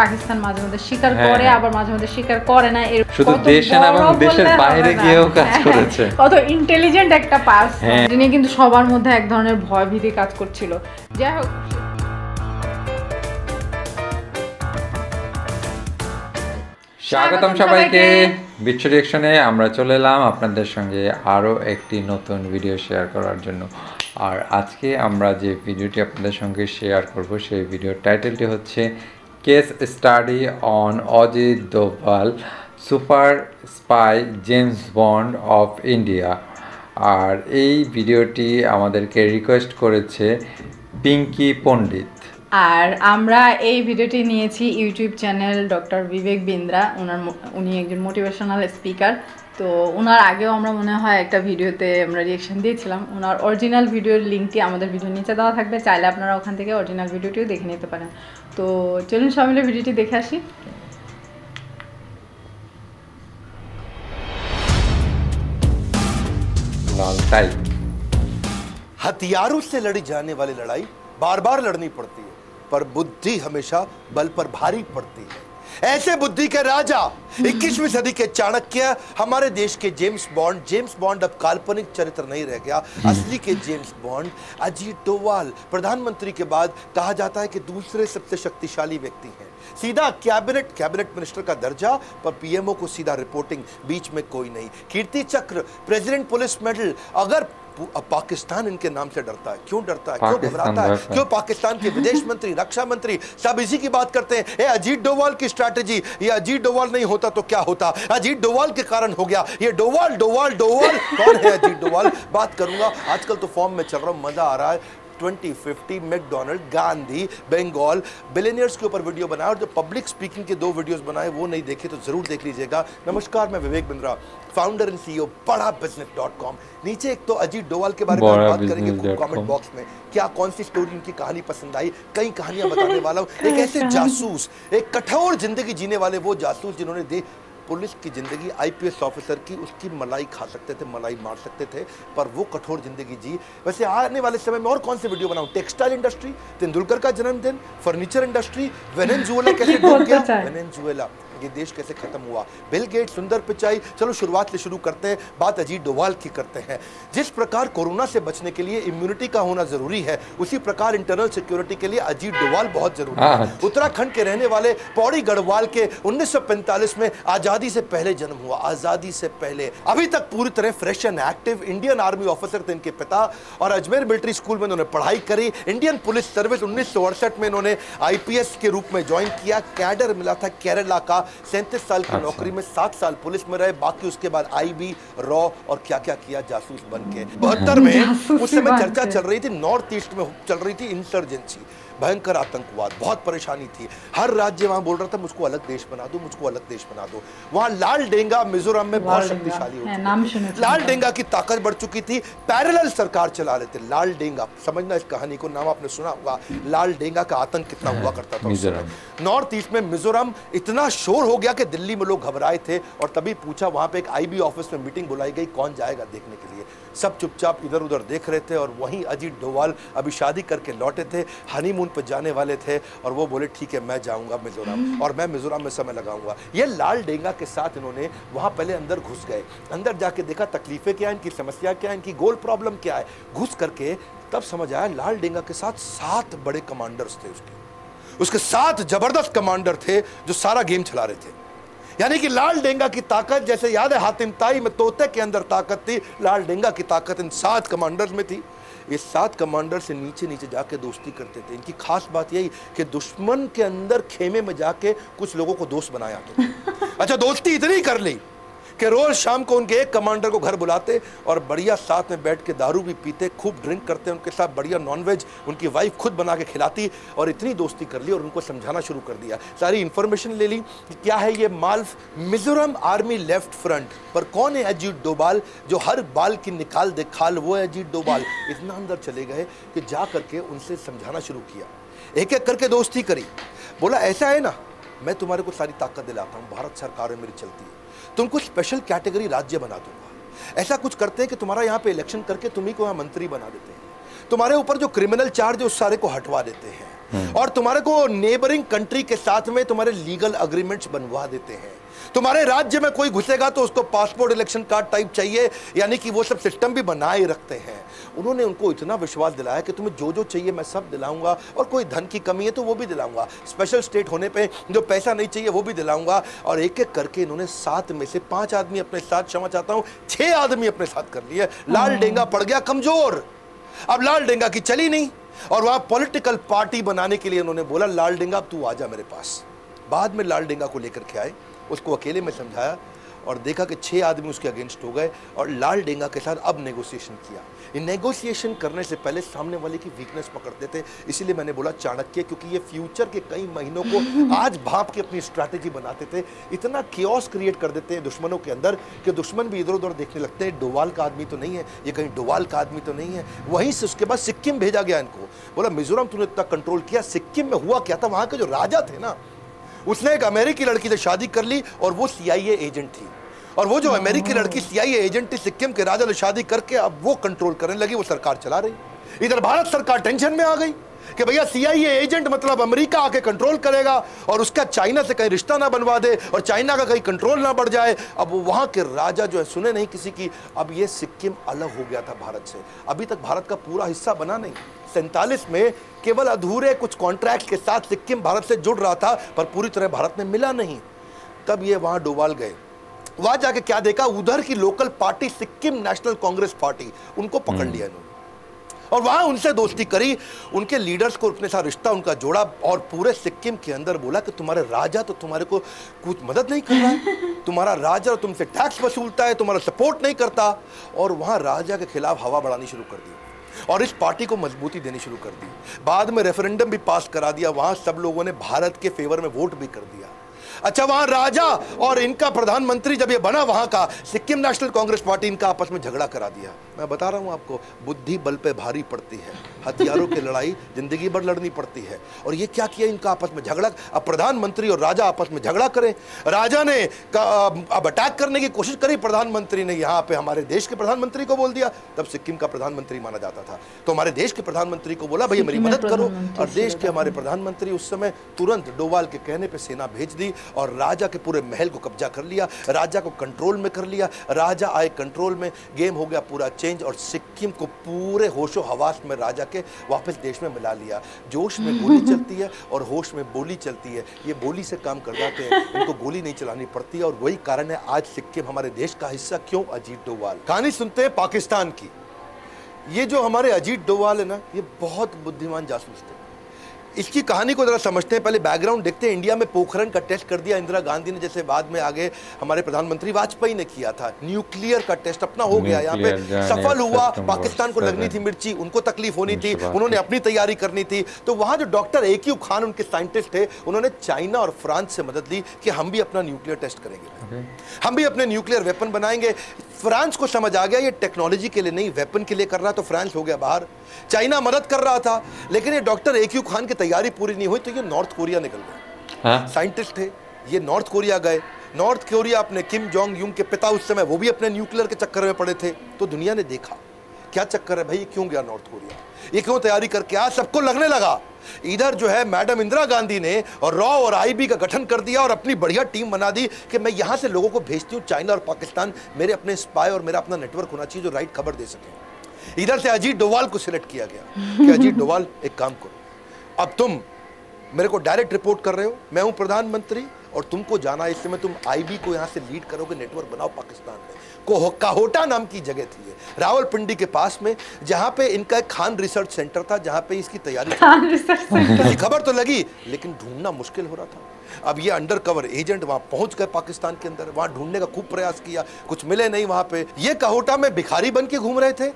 পাকিস্তান মাঝে মধ্যে স্বীকার হ্যাঁ, করে হ্যাঁ। আবার মাঝে মধ্যে স্বীকার করে না। এর শুধু দেশে না, এবং দেশের বাইরে গিয়েও কাজ হ্যাঁ, করেছে। কত ইন্টেলিজেন্ট একটা পাস নিয়ে কিন্তু সবার মধ্যে এক ধরনের ভয় ভীতি কাজ করছিল। যাই হোক। স্বাগতম সবাইকে। বিশ্ব রিয়েকশনে আমরা চলে এলাম আপনাদের সঙ্গে আরও একটি নতুন ভিডিও শেয়ার করার জন্য। আর আজকে আমরা যে ভিডিওটি আপনাদের সঙ্গে শেয়ার করব সেই ভিডিওর টাইটেলটি হচ্ছে case study on Ajit Doval super spy James Bond of India আর এই ভিডিওটি আমাদেরকে রিকোয়েস্ট করেছে পিঙ্কি পণ্ডিত আর আমরা এই ভিডিওটি নিয়েছি YouTube channel doctor Vivek Bindra. ওনার উনি একজন মোটিভেশনাল স্পিকার তো ওনার আগেও আমরা মনে হয় একটা ভিডিওতে আমরা রিয়েকশন দিয়েছিলাম। ওনার অরিজিনাল ভিডিওর লিঙ্কটি আমাদের ভিডিও নিচে দেওয়া থাকবে। চাইলে আপনারা ওখান থেকে অরিজিনাল ভিডিওটিও দেখে নিতে পারেন। তো চলুন সবাই মিলে ভিডিওটি দেখে আসি লাল টাই हथियारों से लड़ी जाने वाली लड़ाई बार बार लड़नी पड़ती है पर बुद्धि हमेशा बल पर भारी पड़ती है ऐसे बुद्धि के राजा 21वीं सदी के चाणक्य हमारे देश के जेम्स बॉन्ड जेम्स बॉन्ड अब काल्पनिक चरित्र नहीं रह गया। असली के जेम्स बॉन्ड अजीत डोवाल प्रधानमंत्री के बाद कहा जाता है कि दूसरे सबसे शक्तिशाली व्यक्ति हैं। सीधा कैबिनेट कैबिनेट मिनिस्टर का दर्जा पर पीएमओ को सीधा रिपोर्टिंग बीच में कोई नहीं। कीर्ति चक्र प्रेसिडेंट पुलिस मेडल अगर अब पाकिस्तान इनके नाम से डरता है। क्यों डरता है? क्यों घबराता है? क्यों पाकिस्तान के विदेश मंत्री रक्षा मंत्री सब इसी की बात करते हैं? ए अजीत डोवाल की स्ट्रैटेजी ये अजीत डोवाल नहीं होता तो क्या होता? अजीत डोवाल के कारण हो गया। ये डोवाल डोवाल डोवाल कौन है अजीत डोवाल? बात करूँगा। आजकल तो फॉर्म में चल रहा हूँ मज़ा आ रहा है। 2050 मैकडोनल्ड गांधी बंगाल बिलेनियर्स के ऊपर वीडियो बनाया और जो पब्लिक स्पीकिंग के दो वीडियोस बनाए वो नहीं देखे तो ज़रूर देख लीजिएगा। नमस्कार मैं Vivek Bindra founder and CEO Bada business dot com नीचे एक तो अजीत डोवाल के बारे में बात करेंगे कमेंट बॉक्स में। क्या कौन सी स्टोरी उनकी कहानी पसंद आई? कई कहानियाँ बताने वाला हूँ। एक ऐसे जासूस एक कठोर ज़िंदगी जीने वाले वो जासूस जिन्होंने दे पुलिस की ज़िंदगी आईपीएस ऑफिसर की उसकी मलाई खा सकते थे मलाई मार सकते थे पर वो कठोर ज़िंदगी जी। वैसे आने वाले समय में और कौन से वीडियो बनाऊँ? टेक्सटाइल इंडस्ट्री तेंदुलकर का जन्मदिन फर्नीचर इंडस्ट्री वेनेजुएला कैसे डूब बोलता गया। वेनेजुएला। ये देश कैसे खत्म हुआ? बिल गेट सुंदर पिचाई। चलो शुरुआत से शुरू करते हैं। बात अजीत डोवाल की करते हैं। जिस प्रकार कोरोना से बचने के लिए इम्यूनिटी का होना ज़रूरी है उसी प्रकार इंटरनल सिक्योरिटी के लिए अजीत डोवाल बहुत ज़रूरी है। हाँ। उत्तराखंड के रहने वाले पौड़ी गढ़वाल के 1945 में आज़ादी से पहले जन्म हुआ। आज़ादी से पहले। अभी तक पूरी तरह fresh and active Indian army officer थे इनके पिता और अजमेर मिलिट्री स्कूल में इन्होंने पढ़ाई करी। इंडियन पुलिस सर्विस उन्नीस में इन्होंने आईपीएस के रूप में ज्वाइन किया। कैडर मिला था केरला का। सैंतीस साल की अच्छा। नौकरी में सात साल पुलिस में रहे बाकी उसके बाद आई भी रॉ और क्या क्या किया जासूस बन के। बहत्तर में उस समय चर्चा चल रही थी नॉर्थ ईस्ट में चल रही थी इंसर्जेंसी भयंकर आतंकवाद बहुत परेशानी थी। हर राज्य वहाँ बोल रहा था मुझको अलग देश बना दो मुझको अलग देश बना दो। वहाँ लाल डेंगा मिजोरम में बहुत शक्तिशाली हो है, चुके नाम थे। सुने थे। लाल डेंगा की ताकत बढ़ चुकी थी। पैरेलल सरकार चला रहे थे लाल डेंगा समझना इस कहानी को नाम आपने सुना होगा। लाल डेंगा का आतंक कितना हुआ करता था। नॉर्थ ईस्ट में मिजोरम इतना शोर हो गया कि दिल्ली में लोग घबराए थे और तभी पूछा वहाँ पे एक आईबी ऑफ़िस में मीटिंग बुलाई गई कौन जाएगा देखने के लिए? सब चुपचाप इधर उधर देख रहे थे और वहीं अजीत डोवाल अभी शादी करके लौटे थे हनीमून पर जाने वाले थे और वो बोले ठीक है मैं जाऊँगा मिजोरम और मैं मिजोरम में समय लगाऊँगा। ये लाल डेंगा के साथ इन्होंने वहाँ पहले अंदर घुस गए। अंदर जाके देखा तकलीफें क्या है इनकी समस्या क्या है इनकी गोल प्रॉब्लम क्या है? घुस करके तब समझ आया लाल डेंगा के साथ सात बड़े कमांडर्स थे उसके। उसके सात ज़बरदस्त कमांडर थे जो सारा गेम चला रहे थे। यानी कि लाल डेंगा की ताकत जैसे याद है हातिम ताई में तोते के अंदर ताकत थी लाल डेंगा की ताकत इन सात कमांडर्स में थी। ये सात कमांडर से नीचे नीचे जाके दोस्ती करते थे। इनकी खास बात यही कि दुश्मन के अंदर खेमे में जाके कुछ लोगों को दोस्त बनाया। तो अच्छा दोस्ती इतनी कर ली। कि रोज शाम को उनके एक कमांडर को घर बुलाते और बढ़िया साथ में बैठ के दारू भी पीते, खूब ड्रिंक करते, उनके साथ बढ़िया नॉनवेज उनकी वाइफ खुद बना के खिलाती और इतनी दोस्ती कर ली और उनको समझाना शुरू कर दिया। सारी इंफॉर्मेशन ले ली कि क्या है ये माल्फ मिजोरम आर्मी लेफ़्ट फ्रंट पर कौन है अजीत डोबाल, जो हर बाल की निकाल दे खाल वो है अजीत डोबाल। इतना अंदर चले गए कि जा करके उनसे समझाना शुरू किया। एक एक करके दोस्ती करी। बोला, ऐसा है ना, मैं तुम्हारे को सारी ताकत दिलाता हूँ, भारत सरकार में मेरी चलती है। तुमको स्पेशल कैटेगरी राज्य बना दूँगा। ऐसा कुछ करते हैं कि तुम्हारा यहाँ पे इलेक्शन करके तुम्ही को यहाँ मंत्री बना देते हैं। तुम्हारे ऊपर जो क्रिमिनल चार्ज है उस सारे को हटवा देते हैं। और तुम्हारे को नेबरिंग कंट्री के साथ में तुम्हारे लीगल अग्रीमेंट्स बनवा देते हैं। तुम्हारे राज्य में कोई घुसेगा तो उसको पासपोर्ट इलेक्शन कार्ड टाइप चाहिए यानी कि वो सब सिस्टम भी बनाए रखते हैं। उन्होंने उनको इतना विश्वास दिलाया कि तुम्हें जो जो चाहिए मैं सब दिलाऊँगा और कोई धन की कमी है तो वो भी दिलाऊँगा। स्पेशल स्टेट होने पर जो पैसा नहीं चाहिए वो भी दिलाऊँगा। और एक एक करके इन्होंने सात में से पाँच आदमी अपने साथ क्षमा चाहता हूँ छह आदमी अपने साथ कर लिए। लाल डेंगा पड़ गया कमज़ोर। अब लाल डेंगा की चली नहीं। और वहाँ पॉलिटिकल पार्टी बनाने के लिए उन्होंने बोला लाल डेंगा अब तू आ जा मेरे पास। बाद में लाल डेंगा को लेकर के आए। उसको अकेले में समझाया और देखा कि छह आदमी उसके अगेंस्ट हो गए और लाल डेंगा के साथ अब नेगोशिएशन किया। ये नेगोशिएशन करने से पहले सामने वाले की वीकनेस पकड़ते थे इसीलिए मैंने बोला चाणक्य क्योंकि ये फ्यूचर के कई महीनों को आज भाप के अपनी स्ट्रैटेजी बनाते थे। इतना क्योस क्रिएट कर देते हैं दुश्मनों के अंदर कि दुश्मन भी इधर उधर देखने लगते हैं डोवाल का आदमी तो नहीं है ये कहीं डोवाल का आदमी तो नहीं है। वहीं से उसके बाद सिक्किम भेजा गया इनको। बोला मिजोरम तूने इतना कंट्रोल किया सिक्किम में हुआ क्या था? वहाँ के जो राजा थे ना उसने एक अमेरिकी लड़की से शादी कर ली और वो सीआईए एजेंट थी। और वो जो अमेरिकी लड़की सीआईए एजेंट थी, सिक्किम के राजा से शादी करके अब वो कंट्रोल करने लगी वो सरकार चला रही। इधर भारत सरकार टेंशन में आ गई। कि भैया सीआईए एजेंट मतलब अमेरिका आके कंट्रोल करेगा और उसका चाइना से कहीं रिश्ता ना बनवा दे और चाइना का कहीं कंट्रोल ना बढ़ जाए। अब वहाँ के राजा जो है सुने नहीं किसी की। अब ये सिक्किम अलग हो गया था भारत से। अभी तक भारत का पूरा हिस्सा बना नहीं। सैंतालीस में केवल अधूरे कुछ कॉन्ट्रैक्ट के साथ सिक्किम भारत से जुड़ रहा था पर पूरी तरह भारत में मिला नहीं। तब ये वहाँ डोवाल गए। वहाँ जाके क्या देखा? उधर की local party Sikkim national Congress party उनको पकड़ लिया इन्होंने। और वहाँ उनसे दोस्ती करी। उनके लीडर्स को अपने साथ रिश्ता उनका जोड़ा और पूरे सिक्किम के अंदर बोला कि तुम्हारे राजा तो तुम्हारे को कुछ मदद नहीं कर रहा है। तुम्हारा राजा तुमसे टैक्स वसूलता है तुम्हारा सपोर्ट नहीं करता। और वहाँ राजा के खिलाफ हवा बढ़ानी शुरू कर दी और इस पार्टी को मजबूती देनी शुरू कर दी। बाद में रेफरेंडम भी पास करा दिया। वहाँ सब लोगों ने भारत के फेवर में वोट भी कर दिया। अच्छा वहाँ राजा और इनका प्रधानमंत्री जब ये बना वहाँ का सिक्किम नेशनल कांग्रेस पार्टी इनका आपस में झगड़ा करा दिया। मैं बता रहा हूँ आपको बुद्धि बल पे भारी पड़ती है। हथियारों की लड़ाई ज़िंदगी भर लड़नी पड़ती है। और ये क्या किया इनका आपस में झगड़ा? अब प्रधानमंत्री और राजा आपस में झगड़ा करें। राजा ने अब अटैक करने की कोशिश करी प्रधानमंत्री ने यहाँ पे हमारे देश के प्रधानमंत्री को बोल दिया। तब सिक्किम का प्रधानमंत्री माना जाता था। तो हमारे देश के प्रधानमंत्री को बोला भैया मेरी मदद करो। और देश के हमारे प्रधानमंत्री उस समय तुरंत डोवाल के कहने पर सेना भेज दी। और राजा के पूरे महल को कब्जा कर लिया राजा को कंट्रोल में कर लिया। राजा आए कंट्रोल में गेम हो गया पूरा चेंज और सिक्किम को पूरे होशो हवास में राजा के वापस देश में मिला लिया। जोश में गोली चलती है और होश में बोली चलती है। ये बोली से काम कर जाते हैं उनको गोली नहीं चलानी पड़ती है और वही कारण है आज सिक्किम हमारे देश का हिस्सा। क्यों? अजीत डोवाल। कहानी सुनते हैं पाकिस्तान की। ये जो हमारे अजीत डोवाल है ना ये बहुत बुद्धिमान जासूस थे। इसकी कहानी को जरा समझते हैं। पहले बैकग्राउंड देखते हैं। इंडिया में पोखरण का टेस्ट कर दिया इंदिरा गांधी ने जैसे बाद में आगे हमारे प्रधानमंत्री वाजपेयी ने किया था। न्यूक्लियर का टेस्ट अपना हो गया। यहाँ पे सफल हुआ। पाकिस्तान को लगनी थी मिर्ची उनको तकलीफ़ होनी थी। उन्होंने अपनी तैयारी करनी थी। तो वहाँ जो डॉक्टर ए क्यू खान उनके साइंटिस्ट थे उन्होंने चाइना और फ्रांस से मदद ली कि हम भी अपना न्यूक्लियर टेस्ट करेंगे। हम भी अपने न्यूक्लियर वेपन बनाएँगे। फ्रांस को समझ आ गया ये टेक्नोलॉजी के लिए नहीं वेपन के लिए कर रहा तो फ्रांस हो गया बाहर। चाइना मदद कर रहा था लेकिन ये डॉक्टर ए क्यू खान की तैयारी पूरी नहीं हुई तो ये नॉर्थ कोरिया निकल गए। साइंटिस्ट हाँ? थे ये नॉर्थ कोरिया गए। नॉर्थ कोरिया अपने किम जोंग यूंग के पिता उस समय वो भी अपने न्यूक्लियर के चक्कर में पड़े थे। तो दुनिया ने देखा क्या चक्कर है भाई क्यों गया नॉर्थ कोरिया? ये क्यों तैयारी करके आज सबको लगने लगा? इधर जो है मैडम इंदिरा गांधी ने और रॉ और आईबी का गठन कर दिया और अपनी बढ़िया टीम बना दी कि मैं यहाँ से लोगों को भेजती हूँ चाइना और पाकिस्तान मेरे अपने स्पाई और मेरा अपना नेटवर्क होना चाहिए जो राइट खबर दे सके। इधर से अजीत डोवाल को सिलेक्ट किया गया। कि अजीत डोवाल एक काम करो अब तुम मेरे को डायरेक्ट रिपोर्ट कर रहे हो। मैं हूँ प्रधानमंत्री और तुमको जाना इस समय तुम आईबी को यहाँ से लीड करोगे नेटवर्क बनाओ पाकिस्तान में। को काहोटा नाम की जगह थी रावलपिंडी के पास में जहाँ पे इनका एक खान रिसर्च सेंटर था जहाँ पे इसकी तैयारी थी। खबर तो लगी लेकिन ढूंढना मुश्किल हो रहा था। अब ये अंडर कवर एजेंट वहाँ पहुँच गए पाकिस्तान के अंदर। वहाँ ढूँढने का खूब प्रयास किया कुछ मिले नहीं वहाँ पे। ये काहोटा में भिखारी बन के घूम रहे थे।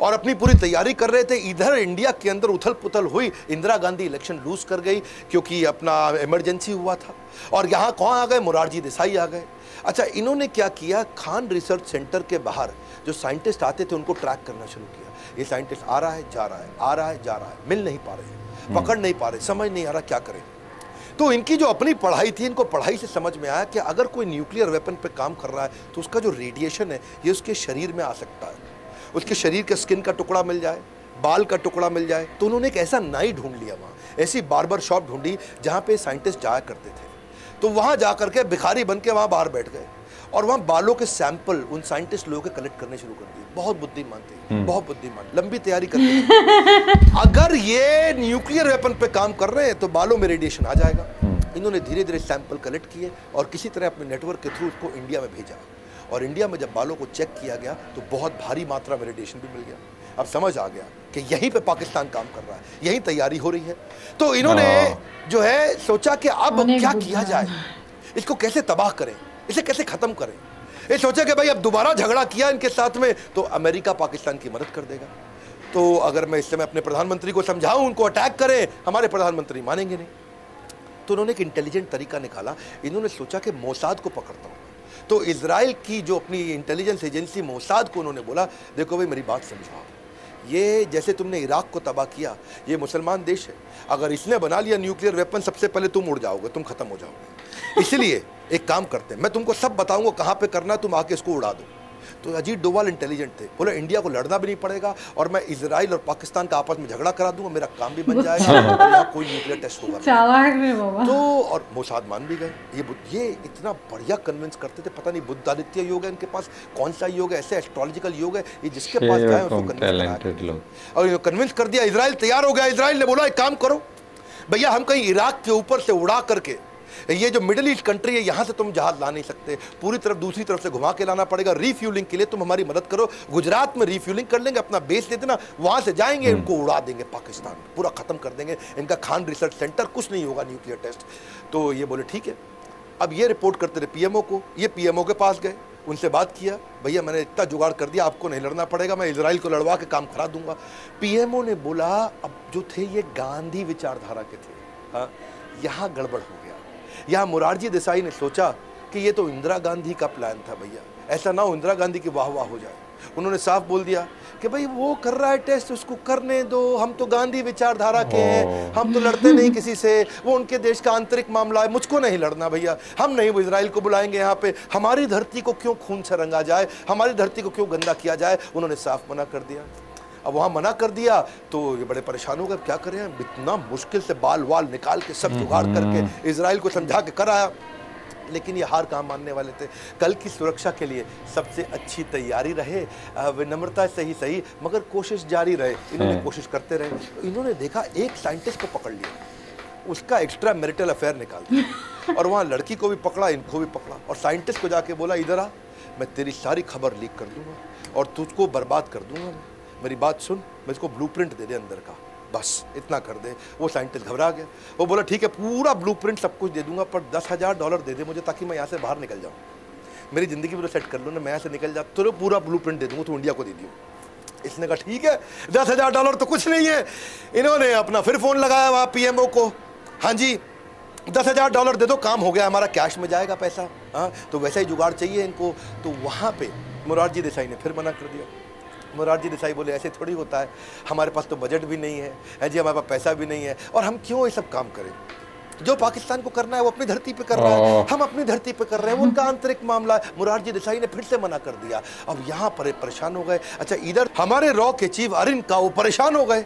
और अपनी पूरी तैयारी कर रहे थे। इधर इंडिया के अंदर उथल पुथल हुई। इंदिरा गांधी इलेक्शन लूज कर गई क्योंकि अपना इमरजेंसी हुआ था। और यहाँ कौन आ गए? मुरारजी देसाई आ गए। अच्छा इन्होंने क्या किया? खान रिसर्च सेंटर के बाहर जो साइंटिस्ट आते थे उनको ट्रैक करना शुरू किया। ये साइंटिस्ट आ रहा है जा रहा है आ रहा है जा रहा है। मिल नहीं पा रहे हम्म। पकड़ नहीं पा रहे समझ नहीं आ रहा क्या करें। तो इनकी जो अपनी पढ़ाई थी इनको पढ़ाई से समझ में आया कि अगर कोई न्यूक्लियर वेपन पे काम कर रहा है तो उसका जो रेडिएशन है ये उसके शरीर में आ सकता है। उसके शरीर के स्किन का टुकड़ा मिल जाए बाल का टुकड़ा मिल जाए तो उन्होंने एक ऐसा नाई ढूंढ लिया वहाँ ऐसी बार्बर शॉप ढूंढी जहाँ पे साइंटिस्ट जाया करते थे। तो वहाँ जा करके भिखारी बन के वहाँ बाहर बैठ गए और वहाँ बालों के सैंपल उन साइंटिस्ट लोगों के कलेक्ट करने शुरू कर दिए। बहुत बुद्धिमान थे बहुत बुद्धिमान लंबी तैयारी करते अगर ये न्यूक्लियर वेपन पे काम कर रहे हैं तो बालों में रेडिएशन आ जाएगा। इन्होंने धीरे धीरे सैंपल कलेक्ट किए और किसी तरह अपने नेटवर्क के थ्रू उसको इंडिया में भेजा। और इंडिया में जब बालों को चेक किया गया तो बहुत भारी मात्रा में रेडिएशन भी मिल गया। अब समझ आ गया कि यहीं पे पाकिस्तान काम कर रहा है। यहीं तैयारी हो रही है। तो इन्होंने हाँ। जो है सोचा कि अब क्या किया जाए? इसको कैसे तबाह करें? इसे कैसे खत्म करें? ये सोचा कि भाई अब दोबारा झगड़ा किया इनके साथ में तो अमेरिका पाकिस्तान की मदद कर देगा। तो अगर मैं इस समय अपने प्रधानमंत्री को समझाऊं उनको अटैक करें हमारे प्रधानमंत्री मानेंगे नहीं। तो उन्होंने एक इंटेलिजेंट तरीका निकाला। इन्होंने सोचा कि मोसाद को पकड़ता हूँ। तो इसराइल की जो अपनी इंटेलिजेंस एजेंसी मोसाद को उन्होंने बोला, देखो भाई, मेरी बात समझाओ। ये जैसे तुमने इराक को तबाह किया, ये मुसलमान देश है। अगर इसने बना लिया न्यूक्लियर वेपन सबसे पहले तुम उड़ जाओगे, तुम खत्म हो जाओगे। इसलिए एक काम करते हैं, मैं तुमको सब बताऊँगा कहाँ पे करना तुम आके इसको उड़ा दो। तो अजीत डोवाल इंटेलिजेंट थे। बोले इंडिया को लड़ना भी नहीं पड़ेगा और मैं इसराइल और पाकिस्तान का आपस में झगड़ा करा दूँगा मेरा काम भी बन जाएगा। कोई न्यूक्लियर टेस्ट होगा तो और मोसाद मान भी गए। ये ये इतना बढ़िया कन्विंस करते थे पता नहीं बुद्धादित्य योग है इनके पास कौन सा योग है ऐसे एस्ट्रोलॉजिकल योग है ये जिसके पास जाए उसको कन्विंस और कन्विंस कर दिया इसराइल तैयार हो गया इसराइल ने बोला एक काम करो भैया हम कहीं इराक के ऊपर से उड़ा करके ये जो मिडिल ईस्ट कंट्री है यहाँ से तुम जहाज़ ला नहीं सकते। पूरी तरफ़ दूसरी तरफ़ से घुमा के लाना पड़ेगा। रीफ्यूलिंग के लिए तुम हमारी मदद करो। गुजरात में रीफ्यूलिंग कर लेंगे अपना बेस दे देना। वहाँ से जाएँगे इनको उड़ा देंगे पाकिस्तान। पूरा खत्म कर देंगे। इनका खान रिसर्च सेंटर कुछ नहीं होगा न्यूक्लियर टेस्ट तो ये बोले ठीक है। अब ये रिपोर्ट करते रहे पीएमओ को। ये पीएमओ के पास गए। उनसे बात किया भैया मैंने इतना जुगाड़ कर दिया आपको नहीं लड़ना पड़ेगा। मैं इसराइल को लड़वा के काम करा दूँगा। पीएमओ ने बोला अब जो थे ये गांधी विचारधारा के थे। हाँ यहाँ गड़बड़ हो यहाँ मुरारजी देसाई ने सोचा कि ये तो इंदिरा गांधी का प्लान था भैया। ऐसा ना हो इंदिरा गांधी की वाह वाह हो जाए। उन्होंने साफ़ बोल दिया कि भाई वो कर रहा है टेस्ट उसको करने दो। हम तो गांधी विचारधारा के हैं। हम तो लड़ते नहीं किसी से। वो उनके देश का आंतरिक मामला है। मुझको नहीं लड़ना भैया। हम नहीं वो इसराइल को बुलाएँगे यहाँ पे। हमारी धरती को क्यों खून से रंगा जाए? हमारी धरती को क्यों गंदा किया जाए? उन्होंने साफ़ मना कर दिया। अब वहाँ मना कर दिया तो ये बड़े परेशान हो गए। क्या करें हम? इतना मुश्किल से बाल वाल निकाल के सब जुगाड़ करके इसराइल को समझा के कराया लेकिन ये हार कहाँ मानने वाले थे? कल की सुरक्षा के लिए सबसे अच्छी तैयारी रहे। विनम्रता सही सही मगर कोशिश जारी रहे। इन्होंने कोशिश करते रहे। तो इन्होंने देखा एक साइंटिस्ट को पकड़ लिया। उसका एक्स्ट्रा मैरिटल अफेयर निकाल दिया। और वहाँ लड़की को भी पकड़ा इनको भी पकड़ा। और साइंटिस्ट को जाके बोला इधर आ मैं तेरी सारी खबर लीक कर दूँगा और तुझको बर्बाद कर दूँगा मैं। मेरी बात सुन, मैं इसको ब्लूप्रिंट दे दे अंदर का। बस, इतना कर दे। वो साइंटिस्ट घबरा गया। वो बोला, ठीक है, पूरा ब्लूप्रिंट सब कुछ दे दूँगा, पर दस हज़ार डॉलर दे दे मुझे ताकि मैं यहाँ से बाहर निकल जाऊँ। मेरी ज़िंदगी पूरा सेट कर लो ना, मैं यहाँ से निकल जा तो पूरा ब्लू प्रिंट दे दूँगा तो इंडिया को दे दियो। इसने कहा, ठीक है, दस हज़ार डॉलर तो कुछ नहीं है। इन्होंने अपना फिर फ़ोन लगाया वहाँ पीएमओ को। हाँ जी, दस हज़ार डॉलर दे दो, काम हो गया, हमारा कैश में जाएगा पैसा। हाँ तो वैसा ही जुगाड़ चाहिए इनको। तो वहाँ पे मुरारजी देसाई ने फिर मना कर दिया। मुरारजी देसाई बोले ऐसे थोड़ी होता है। हमारे पास तो बजट भी नहीं है है जी हमारे पास पैसा भी नहीं है। और हम क्यों ये सब काम करें? जो पाकिस्तान को करना है वो अपनी धरती पे कर रहा है। हम अपनी धरती पे कर रहे हैं। उनका आंतरिक मामला है। मुरारजी देसाई ने फिर से मना कर दिया। अब यहाँ पर परेशान हो गए। अच्छा इधर हमारे रॉ के चीफ अरिन का वो परेशान हो गए।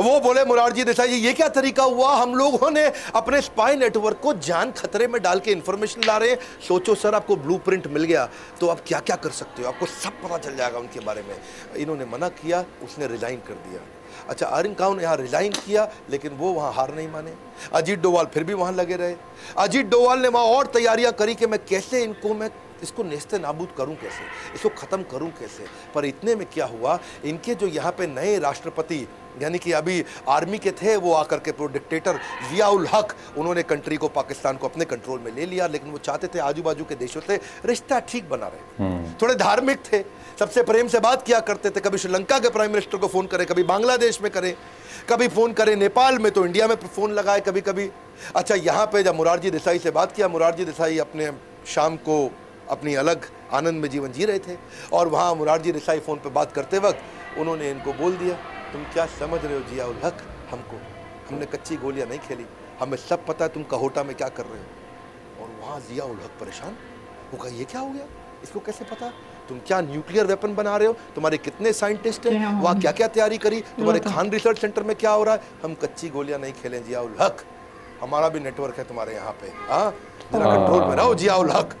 वो बोले, मुरारजी देसाई ये क्या तरीका हुआ? हम लोगों ने अपने स्पाई नेटवर्क को जान खतरे में डाल के इंफॉर्मेशन ला रहे हैं। सोचो सर, आपको ब्लूप्रिंट मिल गया तो आप क्या क्या कर सकते हो? आपको सब पता चल जाएगा उनके बारे में। इन्होंने मना किया, उसने रिजाइन कर दिया। अच्छा आरिन खान ने यहाँ रिजाइन किया, लेकिन वो वहाँ हार नहीं माने। अजीत डोवाल फिर भी वहाँ लगे रहे। अजीत डोवाल ने वहाँ और तैयारियाँ करी कि मैं कैसे इनको, मैं इसको नेस्ते नाबूद करूँ कैसे? इसको ख़त्म करूँ कैसे? पर इतने में क्या हुआ? इनके जो यहाँ पे नए राष्ट्रपति यानी कि अभी आर्मी के थे वो आकर के प्रो डिक्टेटर जियाउल हक उन्होंने कंट्री को पाकिस्तान को अपने कंट्रोल में ले लिया लेकिन वो चाहते थे आजू बाजू के देशों से रिश्ता ठीक बना रहे। थोड़े धार्मिक थे सबसे प्रेम से बात किया करते थे कभी श्रीलंका के प्राइम मिनिस्टर को फ़ोन करें कभी बांग्लादेश में करें कभी फ़ोन करें नेपाल में तो इंडिया में फ़ोन लगाए कभी कभी अच्छा यहाँ पे जब मुरारजी देसाई से बात किया मुरारजी देसाई अपने शाम को अपनी अलग आनंद में जीवन जी रहे थे और वहाँ मुरारजी देसाई फ़ोन पर बात करते वक्त उन्होंने इनको बोल दिया। तुम क्या समझ रहे हो जियाउल हक? हमको। हमने कच्ची गोलियाँ नहीं खेली। हमें सब पता है तुम कहोटा में क्या कर रहे हो। और वहाँ जियाउल हक परेशान? वो कहा ये क्या हो गया? इसको कैसे पता? तुम क्या न्यूक्लियर वेपन बना रहे हो? तुम्हारे कितने साइंटिस्ट हैं? वहाँ क्या क्या तैयारी करी? तुम्हारे खान रिसर्च सेंटर में क्या हो रहा है? हम कच्ची गोलियाँ नहीं खेलें जियाउल हक। हमारा भी नेटवर्क है तुम्हारे यहाँ पे। हाँ? जरा कंट्रोल में रहो जियाउल हक।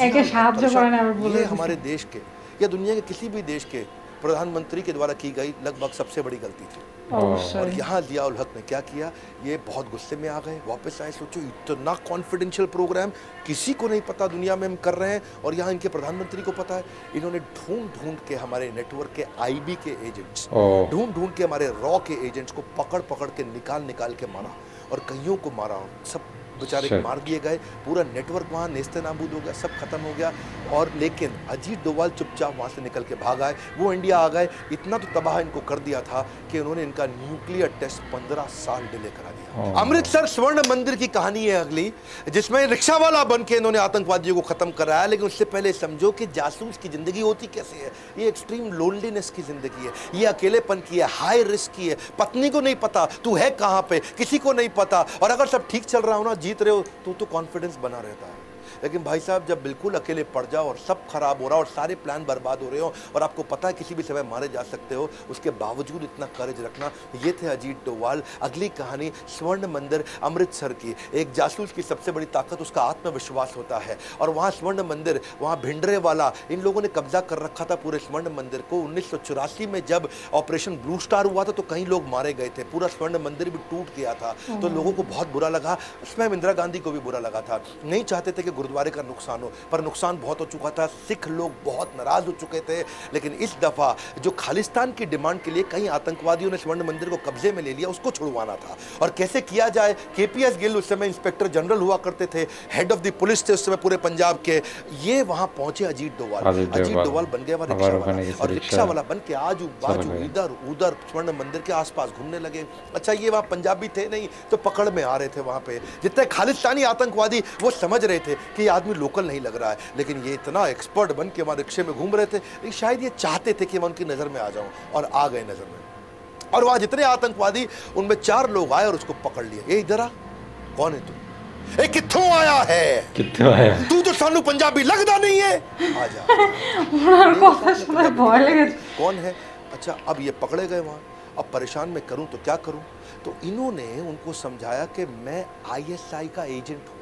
ये हमारे देश के या दुनिया के किसी भी देश के प्रधानमंत्री के द्वारा की गई लगभग सबसे बड़ी गलती थी। और यहाँ लियाउल हक ने क्या किया? ये बहुत गुस्से में आ गए वापस आए सोचो इतना कॉन्फिडेंशियल प्रोग्राम किसी को नहीं पता दुनिया में हम कर रहे हैं और यहाँ इनके प्रधानमंत्री को पता है। इन्होंने ढूंढ ढूंढ के हमारे नेटवर्क के आईबी के एजेंट्स ढूंढ ढूंढ के हमारे रॉ के एजेंट्स को पकड़ पकड़ के निकाल निकाल के मारा और कईयों को मारा सब बेचारे मार दिए गए पूरा नेटवर्क वहाँ नेस्ते नाबूद हो गया सब खत्म हो गया। और लेकिन अजीत डोवाल चुपचाप वहाँ से निकल के भाग आए। वो इंडिया आ गए। इतना तो तबाह इनको कर दिया था कि उन्होंने इनका न्यूक्लियर टेस्ट पंद्रह साल डिले करा दिया. अमृतसर स्वर्ण मंदिर की कहानी है अगली, जिसमें रिक्शा वाला बन के इन्होंने आतंकवादियों को खत्म कराया लेकिन उससे पहले समझो कि जासूस की ज़िंदगी होती कैसे है। ये एक्सट्रीम लोनलीनेस की ज़िंदगी है। ये अकेलेपन की है हाई रिस्क की है। पत्नी को नहीं पता, तू है कहाँ पे? किसी को नहीं पता। और अगर सब ठीक चल रहा हो ना, जीत रहे हो तो तो कॉन्फिडेंस बना रहता है। लेकिन भाई साहब जब बिल्कुल अकेले पड़ जाओ और सब खराब हो रहा हो और सारे प्लान बर्बाद हो रहे हो और आपको पता है किसी भी समय मारे जा सकते हो उसके बावजूद इतना करेज रखना ये थे अजीत डोवाल। अगली कहानी स्वर्ण मंदिर अमृतसर की। एक जासूस की सबसे बड़ी ताकत उसका आत्मविश्वास होता है। और वहाँ स्वर्ण मंदिर वहाँ भिंडरे वाला इन लोगों ने कब्जा कर रखा था पूरे स्वर्ण मंदिर को। उन्नीस सौ चौरासी में जब ऑपरेशन ब्लू स्टार हुआ था तो कई लोग मारे गए थे। पूरा स्वर्ण मंदिर भी टूट गया था। तो लोगों को बहुत बुरा लगा। उसमें इंदिरा गांधी को भी बुरा लगा था। नहीं चाहते थे कि गुरुद्वारे का नुकसान हो। पर नुकसान बहुत हो चुका था। सिख लोग बहुत नाराज़ हो चुके थे। लेकिन इस दफ़ा जो खालिस्तान की डिमांड के लिए कई आतंकवादियों ने स्वर्ण मंदिर को कब्जे में ले लिया उसको छुड़वाना था। और कैसे किया जाए? केपीएस गिल उस समय इंस्पेक्टर जनरल हुआ करते थे। हेड ऑफ़ द पुलिस थे उस समय पूरे पंजाब के। ये वहाँ पहुँचे अजीत डोवाल। अजीत डोवाल। बन गया रिक्शा वाला। और रिक्शा रिक्शा वाला बन के आजू बाजू इधर उधर स्वर्ण मंदिर के आसपास घूमने लगे। अच्छा ये वहाँ पंजाबी थे नहीं तो पकड़ में आ रहे थे वहाँ पे। जितने खालिस्तानी आतंकवादी वो समझ रहे थे। कि ये आदमी लोकल नहीं लग रहा है लेकिन ये इतना एक्सपर्ट बन के हमारे रिक्शे में घूम रहे थे शायद ये चाहते थे कि मैं उनकी नज़र में आ जाऊँ और आ गए नज़र में। और वहाँ जितने आतंकवादी उनमें चार लोग आए और उसको पकड़ लिया ये इधर आ। कौन है तू? ए कित्थों आया है? कित्थों आया तू तो सानू पंजाबी लगदा नहीं है। आ जा। तो कौन है? अच्छा अब ये पकड़े गए वहाँ। अब परेशान मैं करूँ तो क्या करूँ? तो इन्होंने उनको समझाया कि मैं आईएसआई का एजेंट हूँ।